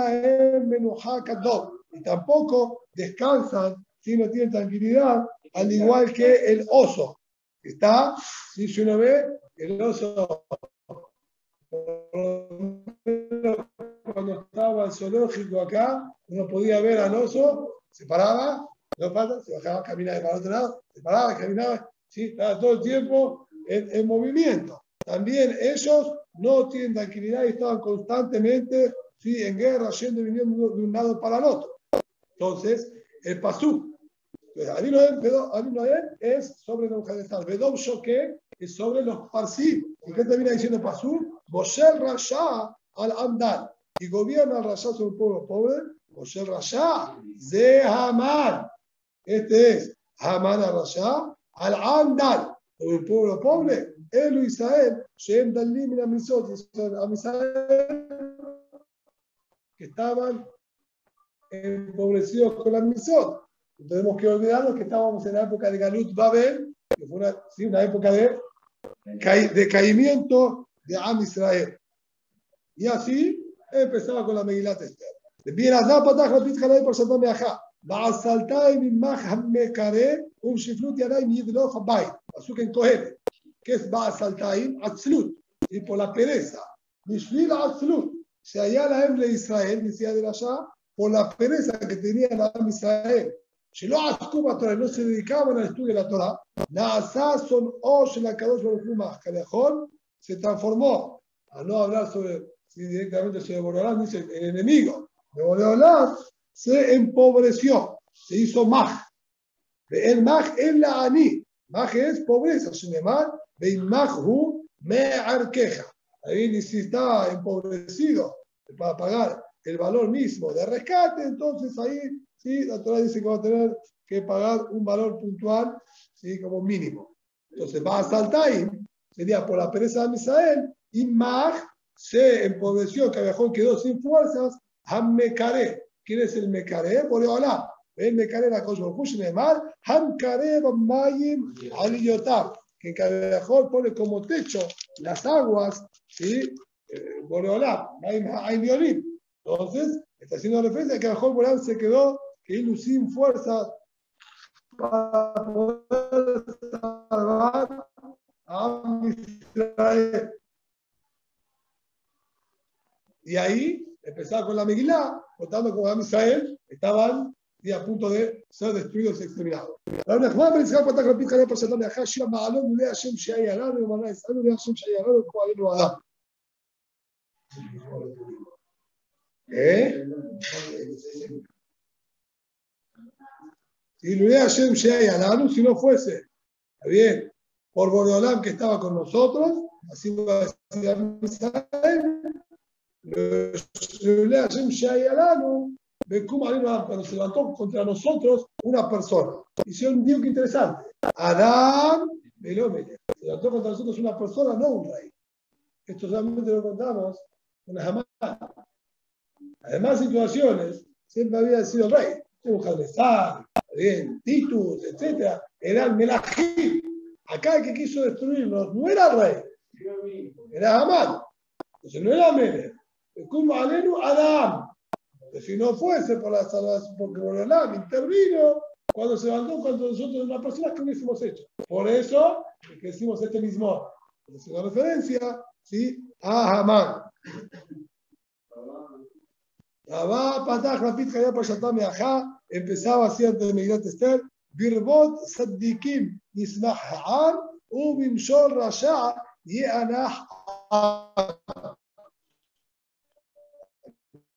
Menuha Kadom, y tampoco descansan si no tienen tranquilidad, al igual que el oso. Está, si uno ve, el oso, cuando estaba el zoológico acá, uno podía ver al oso, se paraba, dos patas, se bajaba, caminaba para otro lado, se paraba, caminaba, ¿sí? estaba todo el tiempo en, en movimiento. También ellos no tienen tranquilidad y estaban constantemente ¿sí? en guerra, yendo y viniendo de un lado para el otro. Entonces, el pasú Adinoem es sobre Nebuchadnezzar. Bedom Shoke es sobre los Parsi. ¿Y qué termina diciendo Pasú? Moshe Rasha al Andal. Y gobierna al Rasha sobre un pueblo pobre. Moshe Rasha de Haman. Este es Haman al Rasha al Andal. Sobre un pueblo pobre. Él Israel. Shem Dalim y Amisot. que estaban empobrecidos con la misot tenemos que olvidarnos que estábamos en la época de Galut Babel, que fue una, sí, una época de, decaimiento de Am Israel. Y así empezaba con la Megilat Esther. De Birazá, Patajo, Pitjalay, por Santo Meajá. Va a saltar y mi maja me caré, un shifrut y aray mi hidro jabay. Azuken cohere. Que es va a saltar y absolut. Y por la pereza. Mi shfil absolut. Si allá la hembra Israel, decía de la Shah, por la pereza que tenía la Am Israel si no se dedicaban al estudio de la Torah, se transformó, al no hablar sobre, directamente sobre Borolán, dice el enemigo de se empobreció, se hizo maj. El maj es la aní, maj es pobreza, sin embargo, el Beimahhu me arqueja. Ahí si está empobrecido para pagar el valor mismo de rescate, entonces ahí sí, la Torah dice que va a tener que pagar un valor puntual ¿sí? como mínimo. Entonces va a saltar sería por la pereza de Misael, y Maj se empobreció, mejor quedó sin fuerzas, Hammekare, ¿Quién es el Mekare? Boreolá. El Mekare la cosa mal. Hamkare Mayim Aliyotab. Que mejor pone como techo las aguas, ¿sí? Boreolá. Mayim violín. Entonces, está haciendo referencia a que mejor Boreolá se quedó él sin fuerza para poder salvar a Israel. Y ahí empezaba con la Megilá, contando con Am Israel, estaban y a punto de ser destruidos y exterminados. ¿Eh? Lulea Hashem si no fuese, está bien, por Bordolam que estaba con nosotros, así va a decir cuando se levantó contra nosotros una persona. Hicieron un dios interesante. Adán, se levantó contra nosotros una persona, no un rey. Esto solamente lo contamos una jamás. Además, situaciones, siempre había sido rey. Nebuchadnezzar, bien, Titus, etc. Era el Melahim. Acá el que quiso destruirnos no era rey, era Hamán. Entonces no era Melech. Como Alenu Adam. Si no fuese por la salvación, porque Boreolam intervino cuando se levantó cuando nosotros una persona que hubiésemos hecho. Por eso que decimos este mismo. Es una referencia ¿sí? a Hamán. Rabá, Pataj, Rapid, Jaya, Pashatá, Meajá, empezaba así ante el Migrat Esther, Birbot, Saddikim, Nismah Ha'ar, Ubimshol, Rasha, Yeanah,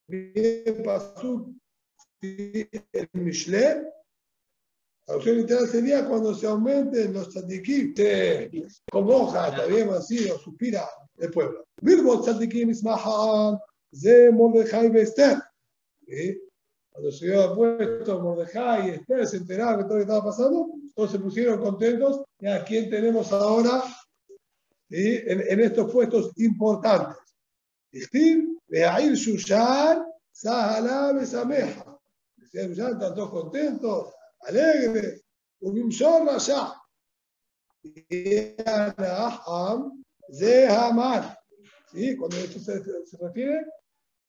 Bien, Pasuk, el Mishle, la opción literal sería cuando se aumenten los tzadikim, con hojas, está bien, vacío, suspira el pueblo. Birbot tzadikim ismahan, ze Mordejai Esther. Cuando se dio puesto Mordejai y Esther, se enteraron de todo lo que estaba pasando, todos se pusieron contentos. ¿Y a quién tenemos ahora en, en estos puestos importantes? Be'air Shushan, Sahala Besameja. Decía Shushan, están todos contentos, alegres. Ubimshor Rasha. Aham, Zehaman. ¿Sí? Cuando esto se, se refiere,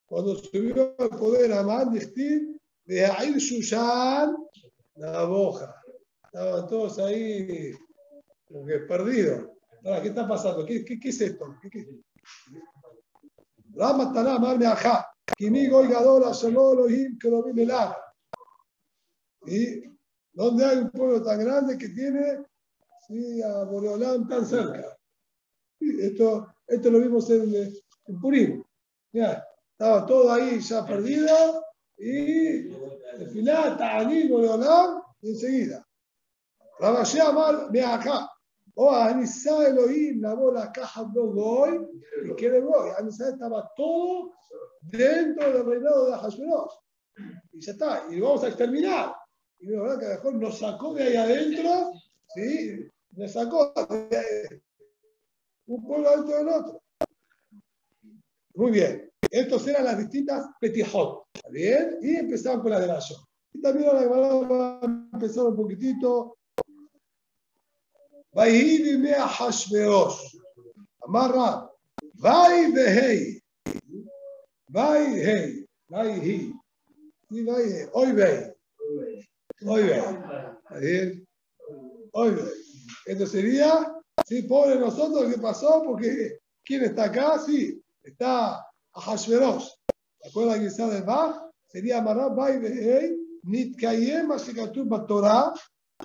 cuando subió al poder Amán, Dijim, Be'air Shushan, boja. Estaban todos ahí, como que perdidos. Ahora, ¿qué está pasando? ¿Qué, qué, qué es esto? ¿Qué, qué? Rama Taná, Marne Ajá, Kimigo y Gadola, Shalom Elohim, lo viene ¿Y donde hay un pueblo tan grande que tiene sí, a Boreolán tan cerca? Esto, esto lo vimos en, en Purim. Ya, estaba todo ahí ya perdido y al final Ta'aní, Boreolán y enseguida. Rabashé Amar Meajá. O Anisa Elohim lavó la caja de Goy y que de Goy. Anisa estaba todo dentro del reinado de Hashverosh. Y ya está, y lo vamos a exterminar. Y la verdad que mejor nos sacó de ahí adentro, ¿sí? Nos sacó de un pueblo dentro del otro. Muy bien. Estos eran las distintas petijot. ¿Está bien? Y empezamos con la de la yo. Y también la a empezar un poquitito. Vayhi mea hashveosh. Amarra. Vai vehei. Vai hei. Vai vai hei. Hoy vei. Hoy vei. ¿Está bien? Hoy vei. Esto sería, sí, pobre nosotros, ¿qué pasó? Porque ¿quién está acá? Sí, está Ahashverosh. ¿Se acuerdan que está de Bach? Sería Marab Bai Behei, Nitkayem Ashikatub Torah.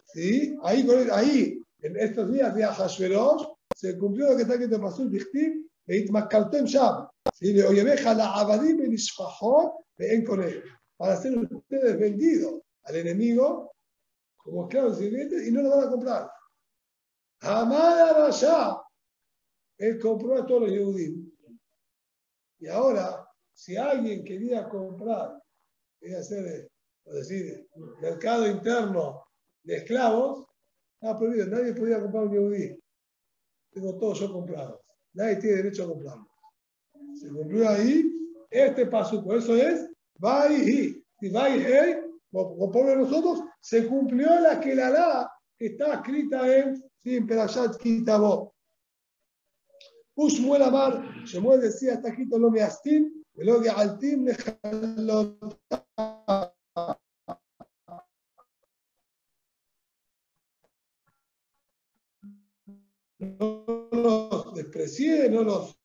¿Sí? Ahí, ahí, en estos días de Ahashverosh, se cumplió lo que está aquí te pasó el Dichtiv, la Abadim en Ishfahot, ven con él. Para ser ustedes vendidos al enemigo como esclavos sirvientes y no lo van a comprar. Amada Rasha, él compró a todos los judíos. Y ahora, si alguien quería comprar, quería hacer, o decir, mercado interno de esclavos, estaba prohibido. Nadie podía comprar un judío. Tengo todo yo comprado. Nadie tiene derecho a comprarlo. Se cumplió ahí este paso. Por eso es, va y si va y como por nosotros, se cumplió la que la que está escrita en Sí, en Perashat Kitabo. Ushmuel Amar, Shemuel decía, está escrito lo me astim, lo que altim No los desprecié, no los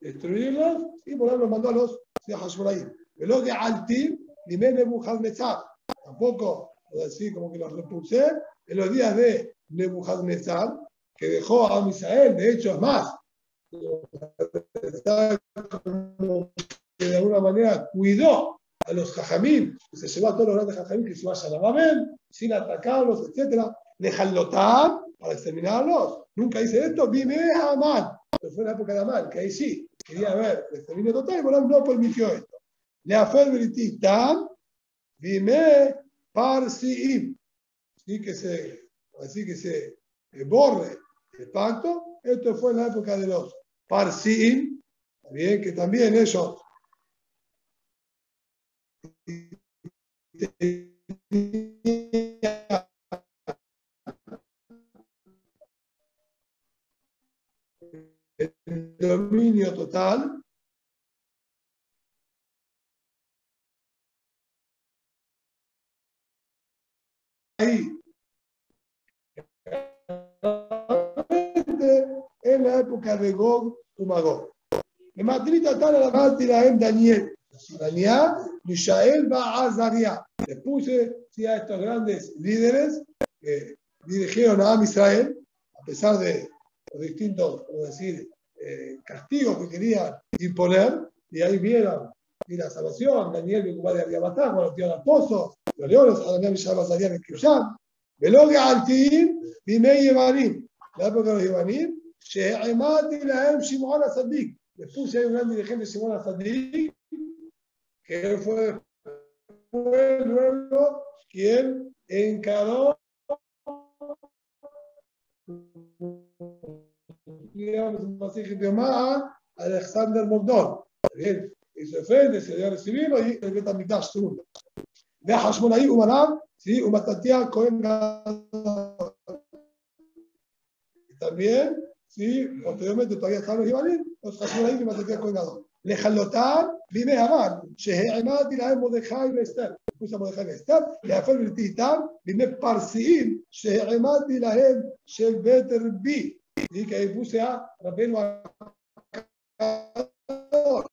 destruirlos, y por ahí los mandó a los Hashmoraim. Lo que altim, ni me Nebuchadnezzar. Tampoco así como que los repulsé, en los días de Nebuchadnezzar, que dejó a Misael, de hecho es más, que de alguna manera cuidó a los jajamín, se llevó a todos los grandes jajamín que se vayan a Babel, sin atacarlos, etc. Lejallotam, para exterminarlos. Nunca hice esto, vime a Amán. Fue la época de Amán, que ahí sí, quería ver el exterminio total y Morán no permitió esto. Le afer tam, vime Parsiim, ¿sí? que se, así que se borre el pacto. Esto fue en la época de los Parsiim, bien, que también ellos el dominio total ahí solamente en la época de Gog y Magog. En Madrid está la Bátira Daniel. Daniel, Mishael va Azaria. Le puse sí, a estos grandes líderes que dirigieron a Israel, a pesar de los distintos, por decir, eh, castigos que querían imponer, y ahí vieron y la salvación, Daniel Bicubá de Abiabatá, cuando los tíos al pozo, los leones, Adonai Mishael Azaria, Mekirushan, Veloga Altín, Dimei Yevarim la época de los Ibanim, Shimon Azadik. Después hay un gran dirigente, Shimon Azadik, que fue, fue luego quien encaró Alexander Mogdon. Bien, hizo frente, se dio a recibirlo y el Betamikdash segundo. De Hashmonaí Umanam, sí, Umatatía Cohen Gadol. También, si posteriormente todavía están los Ibanim, los Hashmonaim que mantenían colgado. Lejalotar, vive a mal, se Amar, Shehemat y la Mordejai Bester. Puso Mordejai Bester, Leafer Viltitam, vive Parsiim, Shehemat y la Shel Beter Bi. Y que puse a Rabenu Akadosh.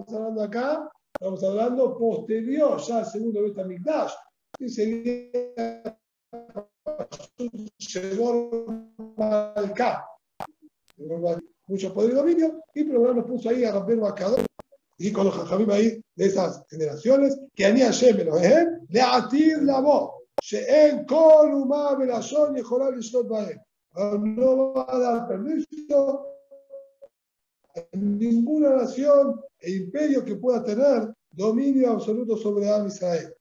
estamos hablando acá, estamos hablando posterior, ya al segundo Betamigdash. Y sería mucho poder y dominio, y Program nos puso ahí a romper marcador y con los jajamim ahí de esas generaciones, que Ani Hashem Elohim, ¿eh? le atir la voz, Sheen kol umá belashon yeholá lishot bahem. No va a dar permiso ninguna nación e imperio que pueda tener dominio absoluto sobre Am Israel.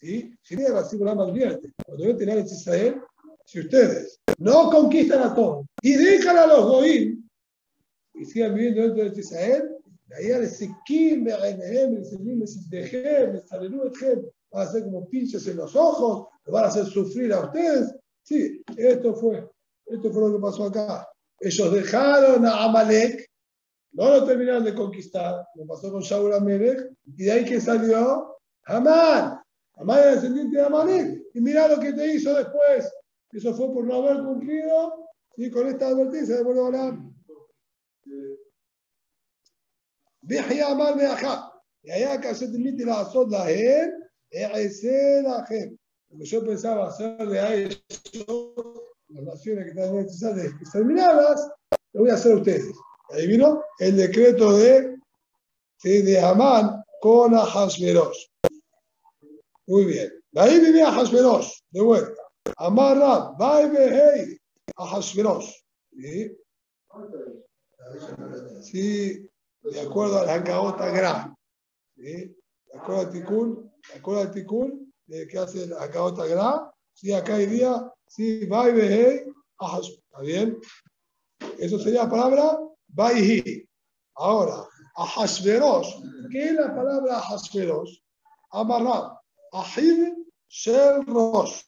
¿Sí? Advierte, cuando yo tenía Israel, si ustedes no conquistan a todos y dejan a los Goim y sigan viviendo dentro de Israel, Ezequiel, Me'enehem, Ezequiel, Me'enehem, Me'enehem, van a ser como pinches en los ojos, van a hacer sufrir a ustedes. Sí, esto fue, esto fue lo que pasó acá. Ellos dejaron a Amalek, no lo terminaron de conquistar, lo pasó con Shaul Amelech, y de ahí que salió Hamán. Hamán era descendiente de Amalek. Y mira lo que te hizo después. Eso fue por no haber cumplido y con esta advertencia de vuelvo a hablar. ויחיה אמר מאחיו, והיה כאשר תמיד לעשות להם, אעשה לכם. Porque yo pensaba hacerle a ellos, las naciones que están necesarias exterminarlas, lo voy a hacer a ustedes. Ahí vino el decreto de, de Amán con Ahasveros. Muy bien. Ahí vivía Ahasveros, de vuelta. Amar Rab, vai behei Ahasveros. ¿Sí? sí, de acuerdo a la caota gran. ¿Sí? De acuerdo al Tikun, de acuerdo al Tikun, de que hace la caota gran. Sí, acá día, sí, vai behei Ahasveros. ¿Está bien? Eso sería la palabra Baihi. Ahora, Ahasveros. ¿Qué es la palabra Ahasveros? Amarrab. Ahid Shel Rosh.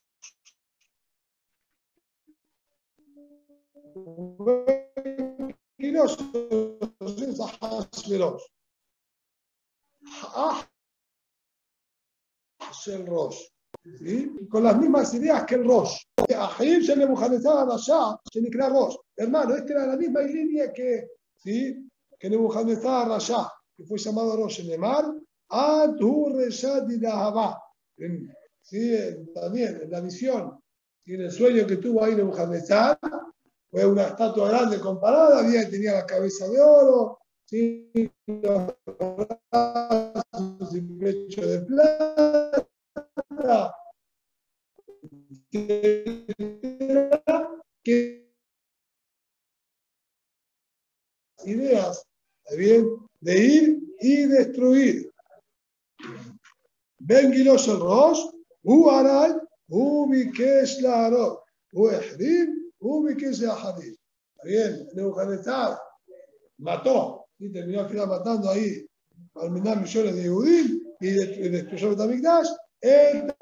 Kilos es Ahasveros. Ah, Shel Rosh. ¿Sí? Con las mismas ideas que el Rosh. Ahim se le Rasha, se le crea Rosh. Hermano, esta era la misma línea que, ¿sí? que Nebuchadnezzar Rasha, que fue llamado Rosh Nemar, Adu Reshad ¿Sí? También en la visión y en el sueño que tuvo ahí Nebuchadnezzar, fue una estatua grande comparada, había, tenía la cabeza de oro, ¿sí? los brazos y pecho de plata que ideas bien, de ir y destruir. Ben Gilos el Rosh, U Aray, U Bikesh la Arot, U Ehrim, ubíquese a Hadid. Está bien, Nebuchadnezzar mató y terminó al final matando ahí al minar millones de Yehudim y destruyó el Betamikdash. Él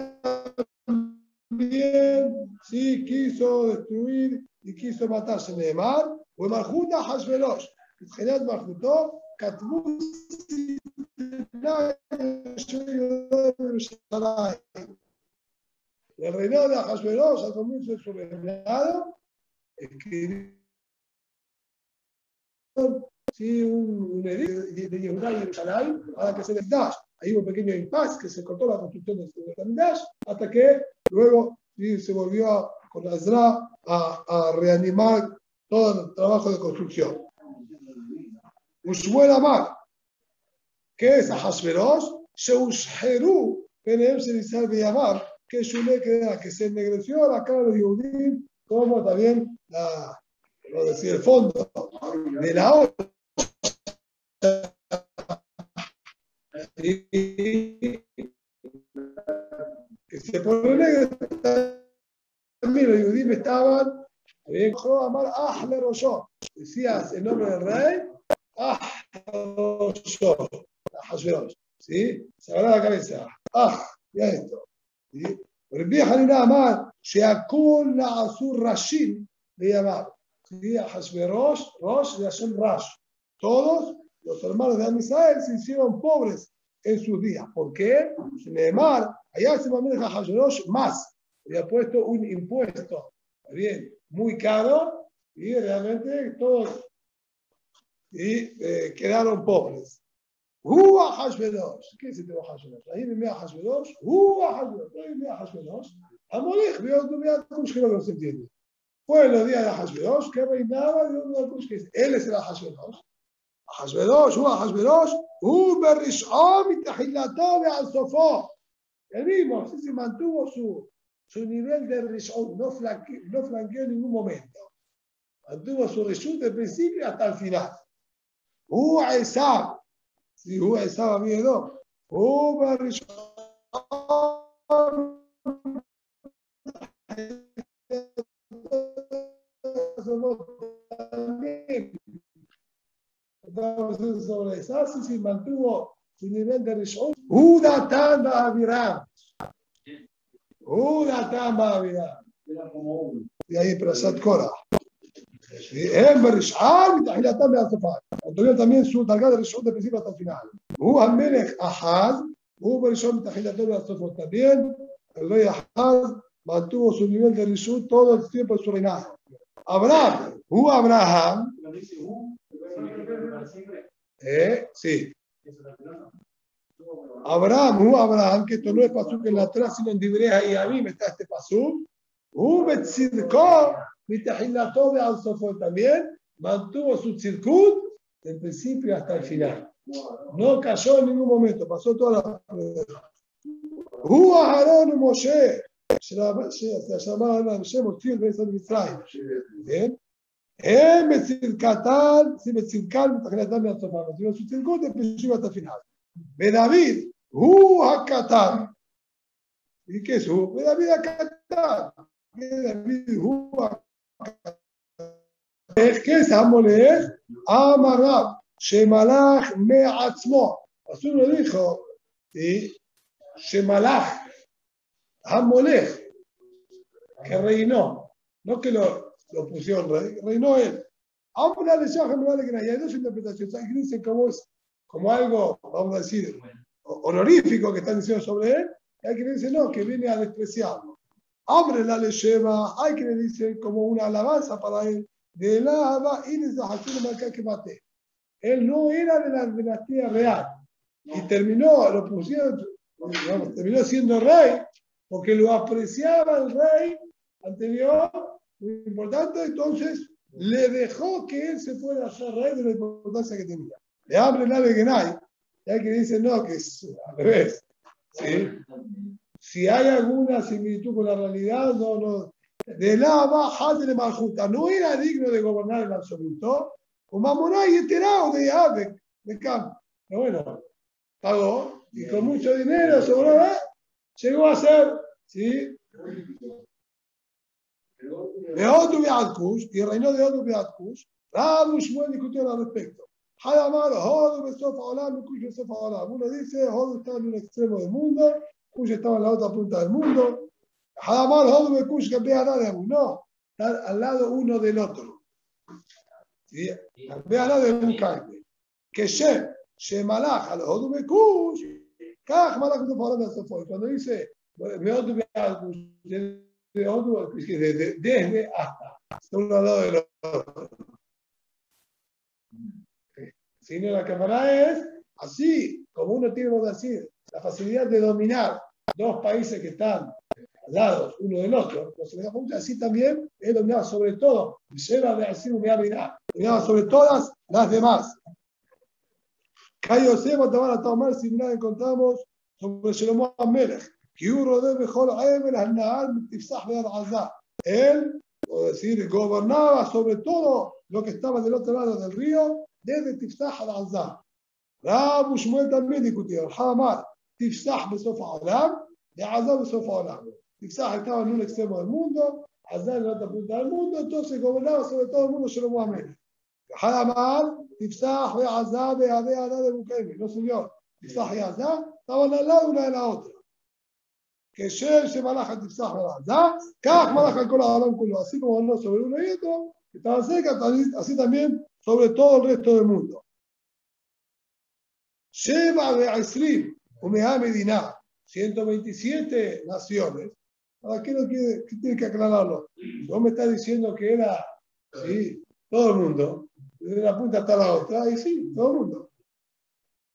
también sí quiso destruir y quiso matarse Neymar. O Maljuta Hasvelosh. Genat Maljuto, Katbus el reinado de Ahasveros al comienzo de su reinado escribió sí, un, un edicto de Yehudá y Jerusalén para que se les da. Hay un pequeño impasse que se cortó la construcción de Dash hasta que luego sí, se volvió a, con Azra a, a reanimar todo el trabajo de construcción. Ushmuel Amar, que es Ahasveros, Sheusheru, Penem Serizal Villamar, que es un que se ennegreció la cara de Yehudim, como también la, lo decía el fondo de la otra. que se pone negro también los Yehudim estaban, Amar Roshó, decías el nombre del rey, Ah, ¿sí? Se agarra la cabeza. Ah, ya esto. ¿sí? Pero el viejo nada más, se acul la Beyabab. Cría Hasbe Rosh, Rosh y Hashem Rash. Todos los hermanos de Amisael se hicieron pobres en sus días. ¿Por qué? Neymar, allá se maneja Hasberosh más. Había puesto un impuesto, bien, muy caro y realmente todos y, eh, quedaron pobres. هو حشبلاش كيف تبغى حشبلاش هي بمية حشبلاش هو حشبلاش هي بمية حشبلاش المريخ بياخذوا بياخذوا مشكله بس الدنيا fue en los días de Ahasverosh que reinaba Dios de la cruz. Él es el Ahasverosh. Uh, Ahasverosh, uh, un Ahasverosh, un y Tajilatá de Azofó. El mismo, así se mantuvo su, su nivel de Rishon, no, flanqueó, en ningún momento. Mantuvo su Rishon del principio hasta el final. Hu Esab, si había ido, אדום, הוא בראשון sobre Esas y mantuvo su nivel de Rishon. Udatán Ba'aviram. Udatán Ba'aviram. Y ahí Prasad Kora. הם ברשען מתחילתם מהסופה. תראו también su דרגה de רשעות de principio hasta el final. הוא המלך אחז, הוא בראשון מתחילתו מהסופות. también el rey אחז mantuvo su nivel de rishut todo el tiempo de su reinado. Abraham, Hu Abraham. Eh, sí. Abraham, Hu Abraham, que esto no es pasú que la atrás, sino en Dibreja y a mí me está este pasú. Hu Betzidko, mi tajilato de Alsofón también, mantuvo su circuit del principio hasta el final. No cayó en ningún momento, pasó toda la. Hu Aarón Moshe, אהרון ומשה, שאמר השם הוציא את בני ישראל ממצרים, כן? הם בצדקתן, בצדקן מתחילתם ועד סופם, אז su circuit del principio hasta el final. ודוד הוא הקטן. ¿Y qué es הוא? ודוד הקטן. דוד הוא ¿Qué es Amolech? Amarab, Shemalach Me'atzmo. Así lo dijo, ¿sí? Shemalach, Amolech, que reinó, no que lo, lo pusieron reinó él. Habla de Shah que hay dos interpretaciones. Hay dicen como, es, como algo, vamos a decir, honorífico que están diciendo sobre él, y hay que dicen no, que viene a despreciarlo. Abre la leyeva, hay que le dice como una alabanza para él. De la y les que mate. Él no era de la dinastía real y terminó, lo pusieron, digamos, terminó siendo rey porque lo apreciaba el rey anterior, muy importante, entonces le dejó que él se fuera a ser rey de la importancia que tenía. Le abre la de Genai, y hay que dice no, que es al revés. ¿sí? si hay alguna similitud con la realidad, no, no. De la baja de Maljuta, no era digno de gobernar en absoluto, Mamoná y enterado de Ave, de campo. Pero bueno, pagó y con mucho dinero sobró, llegó a ser, ¿sí? De Odu Beatkush, y reinó de Odu Beatkush, Rabu Shmuel discutió al respecto. Hayamar, Hodu Besofa Olam, Kush Besofa Olam. Uno dice, Hodu está en un extremo del mundo, Kush estaba en la otra punta del mundo. Hadamar Hodu de Kush que vea nada No, está al lado uno del otro. ¿Sí? Vea nada de un cante. Que Shem, Shemalach, al Hodu de Kush, Kach Malach Fara de Sofoi. Cuando dice, Kush, de Hodu, desde hasta. Uno al lado del otro. Si no, la cámara es así, como uno tiene que la facilidad de dominar dos países que están al lado uno del otro, así también él dominaba sobre todo, lleva de así dominaba sobre todas las demás. Cayo Seba a tomar similar encontramos sobre Shlomo Amelech, chiudo dove col Emer al Nahal Mitifsah Azá. Él, o decir, gobernaba sobre todo lo que estaba del otro lado del río, desde Tifsah al Azá. Rab Shmuel también discutieron. Hamar, Tifsah Besof Alam, de Azá Besof Alam. Tifsah estaba en un extremo del mundo, Azá en la otra punta del mundo, entonces gobernaba sobre todo el mundo Shlomo Amén. Hamar, Tifsah, Azá, Beadé, Adá de Bukhemi. No, señor. Tifsah y Azá estaban al lado una de la otra. כשם שמלך תפסח ועזב כך מלך על כל העולם כולו así como no sobre uno y otro que estaban cerca así también sobre todo el resto del mundo שבע ועשרים Umea Medina, 127 naciones. ¿Para qué, no quiere, qué tiene que aclararlo? Vos me estás diciendo que era sí, todo el mundo, de la punta hasta la otra, y sí, todo el mundo.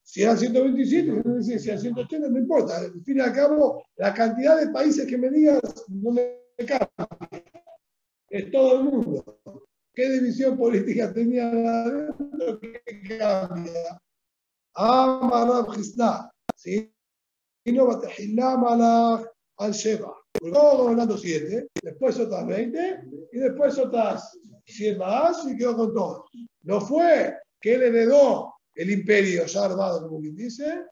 Si eran 127, si eran 180, no importa. Al fin y al cabo, la cantidad de países que me digas no me cambia. Es todo el mundo. ¿Qué división política tenía la que cambia? Amarab Gisna. ¿sí? Y no Malach al Sheba. Luego gobernando siete, después otras 20 y después otras 100 más y quedó con todo. No fue que él heredó el imperio ya armado, como quien dice,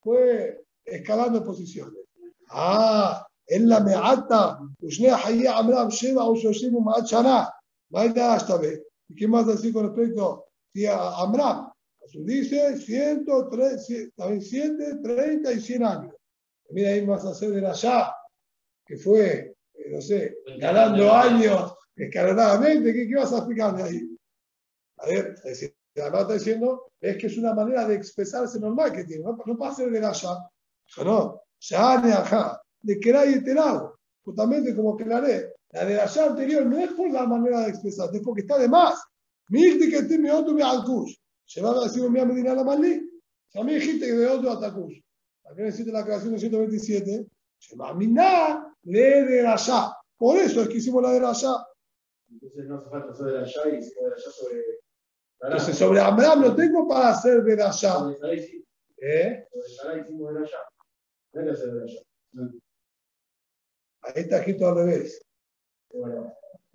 fue escalando posiciones. Ah, en la meata, Ushne Hayya Amram Sheva o Shoshim Ma'at Shana. Esta vez. ¿Y qué más decir con respecto a Amram? dice 130 y 100 años. Mira, ahí a hacer de allá, que fue, eh, no sé, ganando años escalonadamente. ¿Qué, qué vas a explicar de ahí? A ver, es decir, además está diciendo, es que es una manera de expresarse normal que tiene. No, no puede ser de allá. No, ya ajá, de que era enterado. Justamente como que la de la de anterior no es por la manera de expresarse, es porque está de más. Mi que te me otro al curso. Se va a decir un Medina la Malí. A mí dijiste que de otro hasta curso. ¿A qué necesita la creación de 127? Se va a minar de allá. Por eso es que hicimos la de allá. Entonces no hace falta sobre allá y hicimos de allá sobre. Entonces sobre Abraham lo tengo para hacer de allá. Sobre ¿Eh? Sobre allá hicimos de allá. No hay que hacer de allá. Ahí está escrito al revés. Bueno.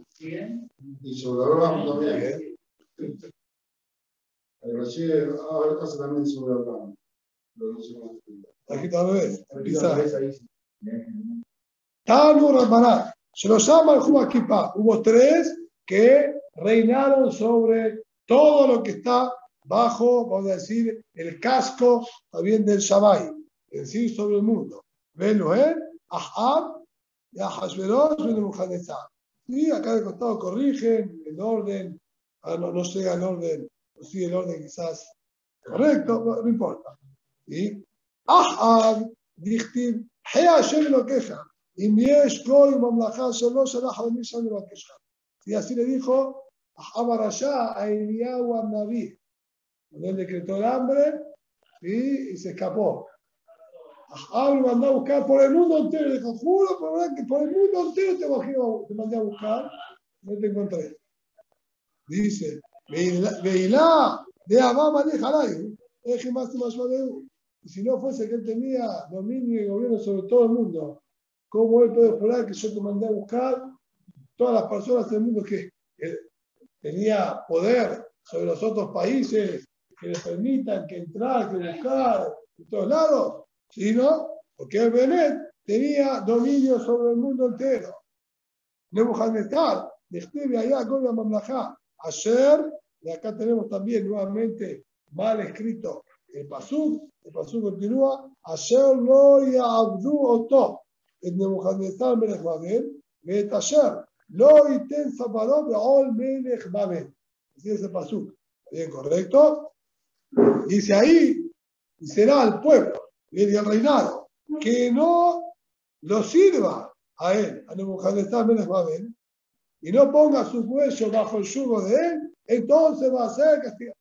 ¿Siguen? Y sobre Abraham también. Rashi ahora pasa también sobre Abraham. Aquí está al revés. Tanu Rabbaná. Se los llama el Juba Hubo tres que reinaron sobre todo lo que está bajo, vamos a decir, el casco también del Shabai, es decir, sobre el mundo. Velo, ¿eh? Ahab Ahashverosh y Nebuchadnezzar. Y acá de costado corrigen el orden, ah, no, no llega el orden, no sigue el orden quizás correcto, no, no importa. Y Ahab, dichtiv, He Hashem lo queja. Y Miesh Kol Mamlacha Solo Shalach Al lo queja. Y así le dijo Ahab Arashá a Eliyahu Naví. Cuando él decretó el hambre y se escapó. Ahora me mandó a buscar por el mundo entero. Dijo, juro por, que por el mundo entero te, te mandé a buscar. No te encontré. Dice, Veilá, de Abama de Jalay. Eje más más Y si no fuese que él tenía dominio y gobierno sobre todo el mundo, ¿cómo él puede jurar que yo te mandé a buscar todas las personas del mundo que tenía poder sobre los otros países que les permitan que entrar, que buscar, de todos lados? sino porque el Benet tenía dominio sobre el mundo entero. Nebuchadnezzar describe allá con la mamlajá. Ayer, y acá tenemos también nuevamente mal escrito el pasuk, el pasuk continúa, ayer lo abdu oto, el Nebuchadnezzar melech Babel, ayer lo iten zaparot ol melech Babel. Así es el pasuk. Bien, correcto. Dice ahí, y será el pueblo viene el reinado, que no lo sirva a él, a Nebuchadnezzar menos Babel, y no ponga su cuello bajo el yugo de él, entonces va a ser castigado.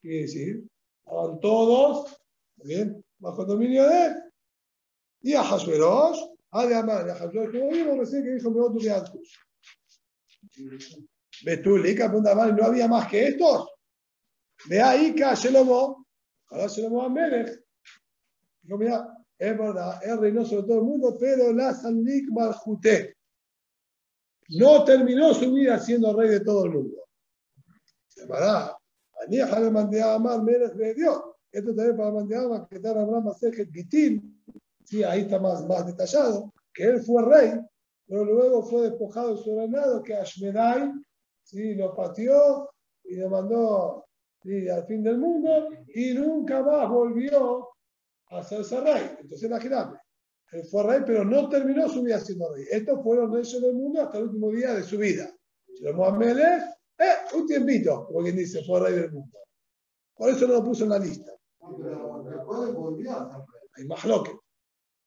Quiere decir, estaban todos bien, bajo el dominio de él. Y a Hashverosh, a de Amar, a Hashverosh, como vimos recién que dijo Meotu de Antus. Betulika, no había más que estos. De ahí que Shelomo, ahora Shelomo Amelech, Dijo, mira, es verdad, él reinó sobre todo el mundo, pero la Sanlik Marjuté no terminó su vida siendo rey de todo el mundo. Es verdad. Anieja le mandé a Amar Meres de Dios. Esto también para mandar que tal Abraham Masejet Gitil. Sí, ahí está más, más detallado. Que él fue rey, pero luego fue despojado de su reinado, que Ashmedai sí, lo pateó y lo mandó sí, al fin del mundo y nunca más volvió a hacerse rey. Entonces imagínate, él fue rey, pero no terminó su vida siendo rey. Estos fueron reyes del mundo hasta el último día de su vida. Shlomo Amelech, eh, un tiempito, como quien dice, fue rey del mundo. Por eso no lo puso en la lista. Hay más lo que.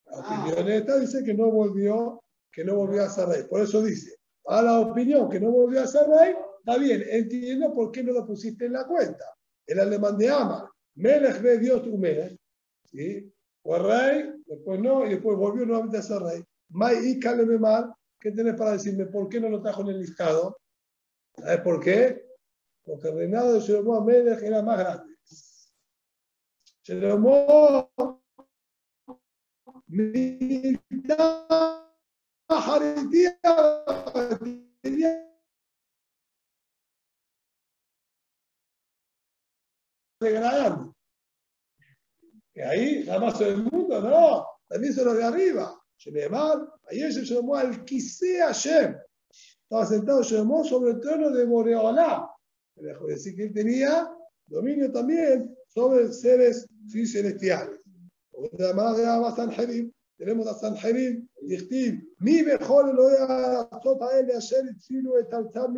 La opinión esta dice que no volvió, que no volvió a rey. Por eso dice, a la opinión que no volvió a rey, está bien, entiendo por qué no lo pusiste en la cuenta. El alemán de Ama, Melech ve Dios tu Melech, ¿sí? Fue rey, después no, y después volvió nuevamente a ser rey. Mai y mal, ¿qué tienes para decirme? ¿Por qué no lo trajo en el listado? ¿Sabes por qué? Porque el reinado de Jeroboam Melech era más grande. Jeroboam tenía degradando. Y ahí, nada más sobre el mundo, no, también son los de arriba. Shenemar, ayer se llamó al Kisei Hashem. Estaba sentado Shemó sobre el trono de Boreolá. Dejó decir que él tenía dominio también sobre seres celestiales. tenemos a Sanherim, Yichtiv, mi mejor lo a él, ayer Tzilu et Altam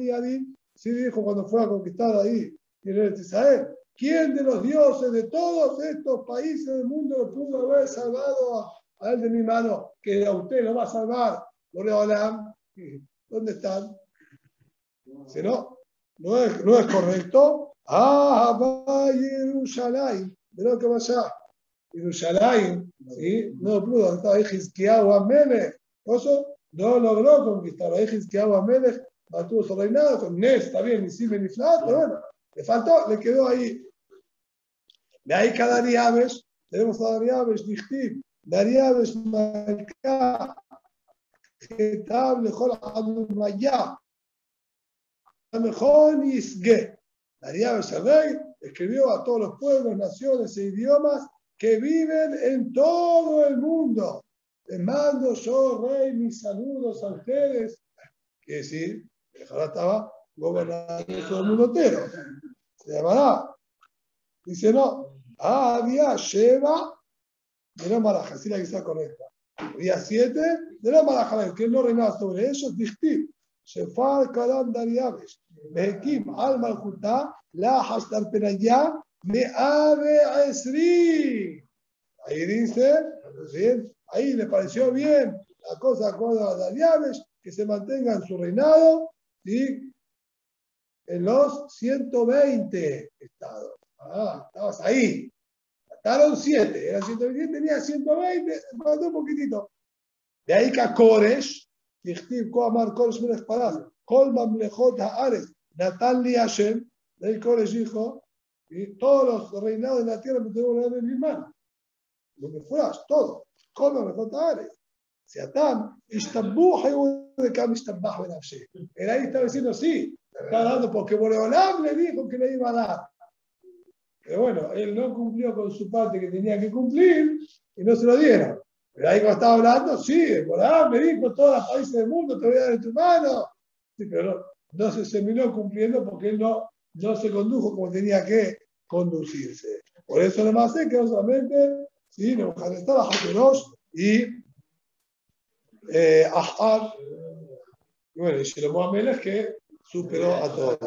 Sí dijo cuando fue a conquistar ahí en Israel. ¿Quién de los dioses de todos estos países del mundo lo pudo haber salvado a, él de mi mano? Que a usted lo va a salvar. ¿Dónde están? Si no, no es, no es correcto. Ah, va Jerusalén. De lo que vaya. Jerusalén, ¿sí? No pudo, estaba ahí Hizkiyahu Amelech. Eso no logró conquistar. Ahí Hizkiyahu Amelech mantuvo su reinado con Nes, está bien, ni Sim ni Flat, pero bueno, le faltó, le quedó ahí. De ahí cada Dariabesh, tenemos a Dariabesh, Dichtiv, Dariabesh Malka, Getab, Lejol Adumaya, mejor Isge. Dariabesh el rey escribió a todos los pueblos, naciones e idiomas que viven en todo el mundo. Les mando yo, rey, mis saludos a ustedes. Quiere decir, ahora estaba gobernando todo el mundo entero. Se llamará. Dice, no, había Sheva de la Maraja, así la que está correcta. Había siete de la Maraja, que no reinaba sobre ellos, Dichtiv, Shefar Kalam Dariabesh, Mehekim Al Malchutá, La Hastar Penayá, Me Ave Esri. Ahí dice, ahí le pareció bien la cosa con Dariabesh, que se mantenga en su reinado, ¿sí? en los 120 estados. Ah, estabas ahí. Estaron 7, eran 120, tenía 120, faltó un poquitito. De ahí Koresh, Dichtiv, Koamar, Koresh, Melech Parás, Kol Mamlechot Haares, Natal Hashem, del Koresh dijo, y todos los reinados de la tierra me tengo en mi mano. Lo que fueras, todo. Kol Mamlechot Haares. Si Atam, Ishtabbu, de Kam Ishtabbah, Él ahí estaba diciendo, sí, está dando porque Boreolam le dijo que le iba a dar. Pero bueno, él no cumplió con su parte que tenía que cumplir y no se lo dieron. Pero ahí cuando estaba hablando, sí, Boreolam me dijo, todos los países del mundo te voy a dar en tu mano. Sí, pero no, se terminó cumpliendo porque él no, no se condujo como tenía que conducirse. Por eso nomás sé que solamente, sí, Nebuchadnezzar, Hakerosh y eh, Ahar, y bueno, y Shlomo Amelech que superó a todos.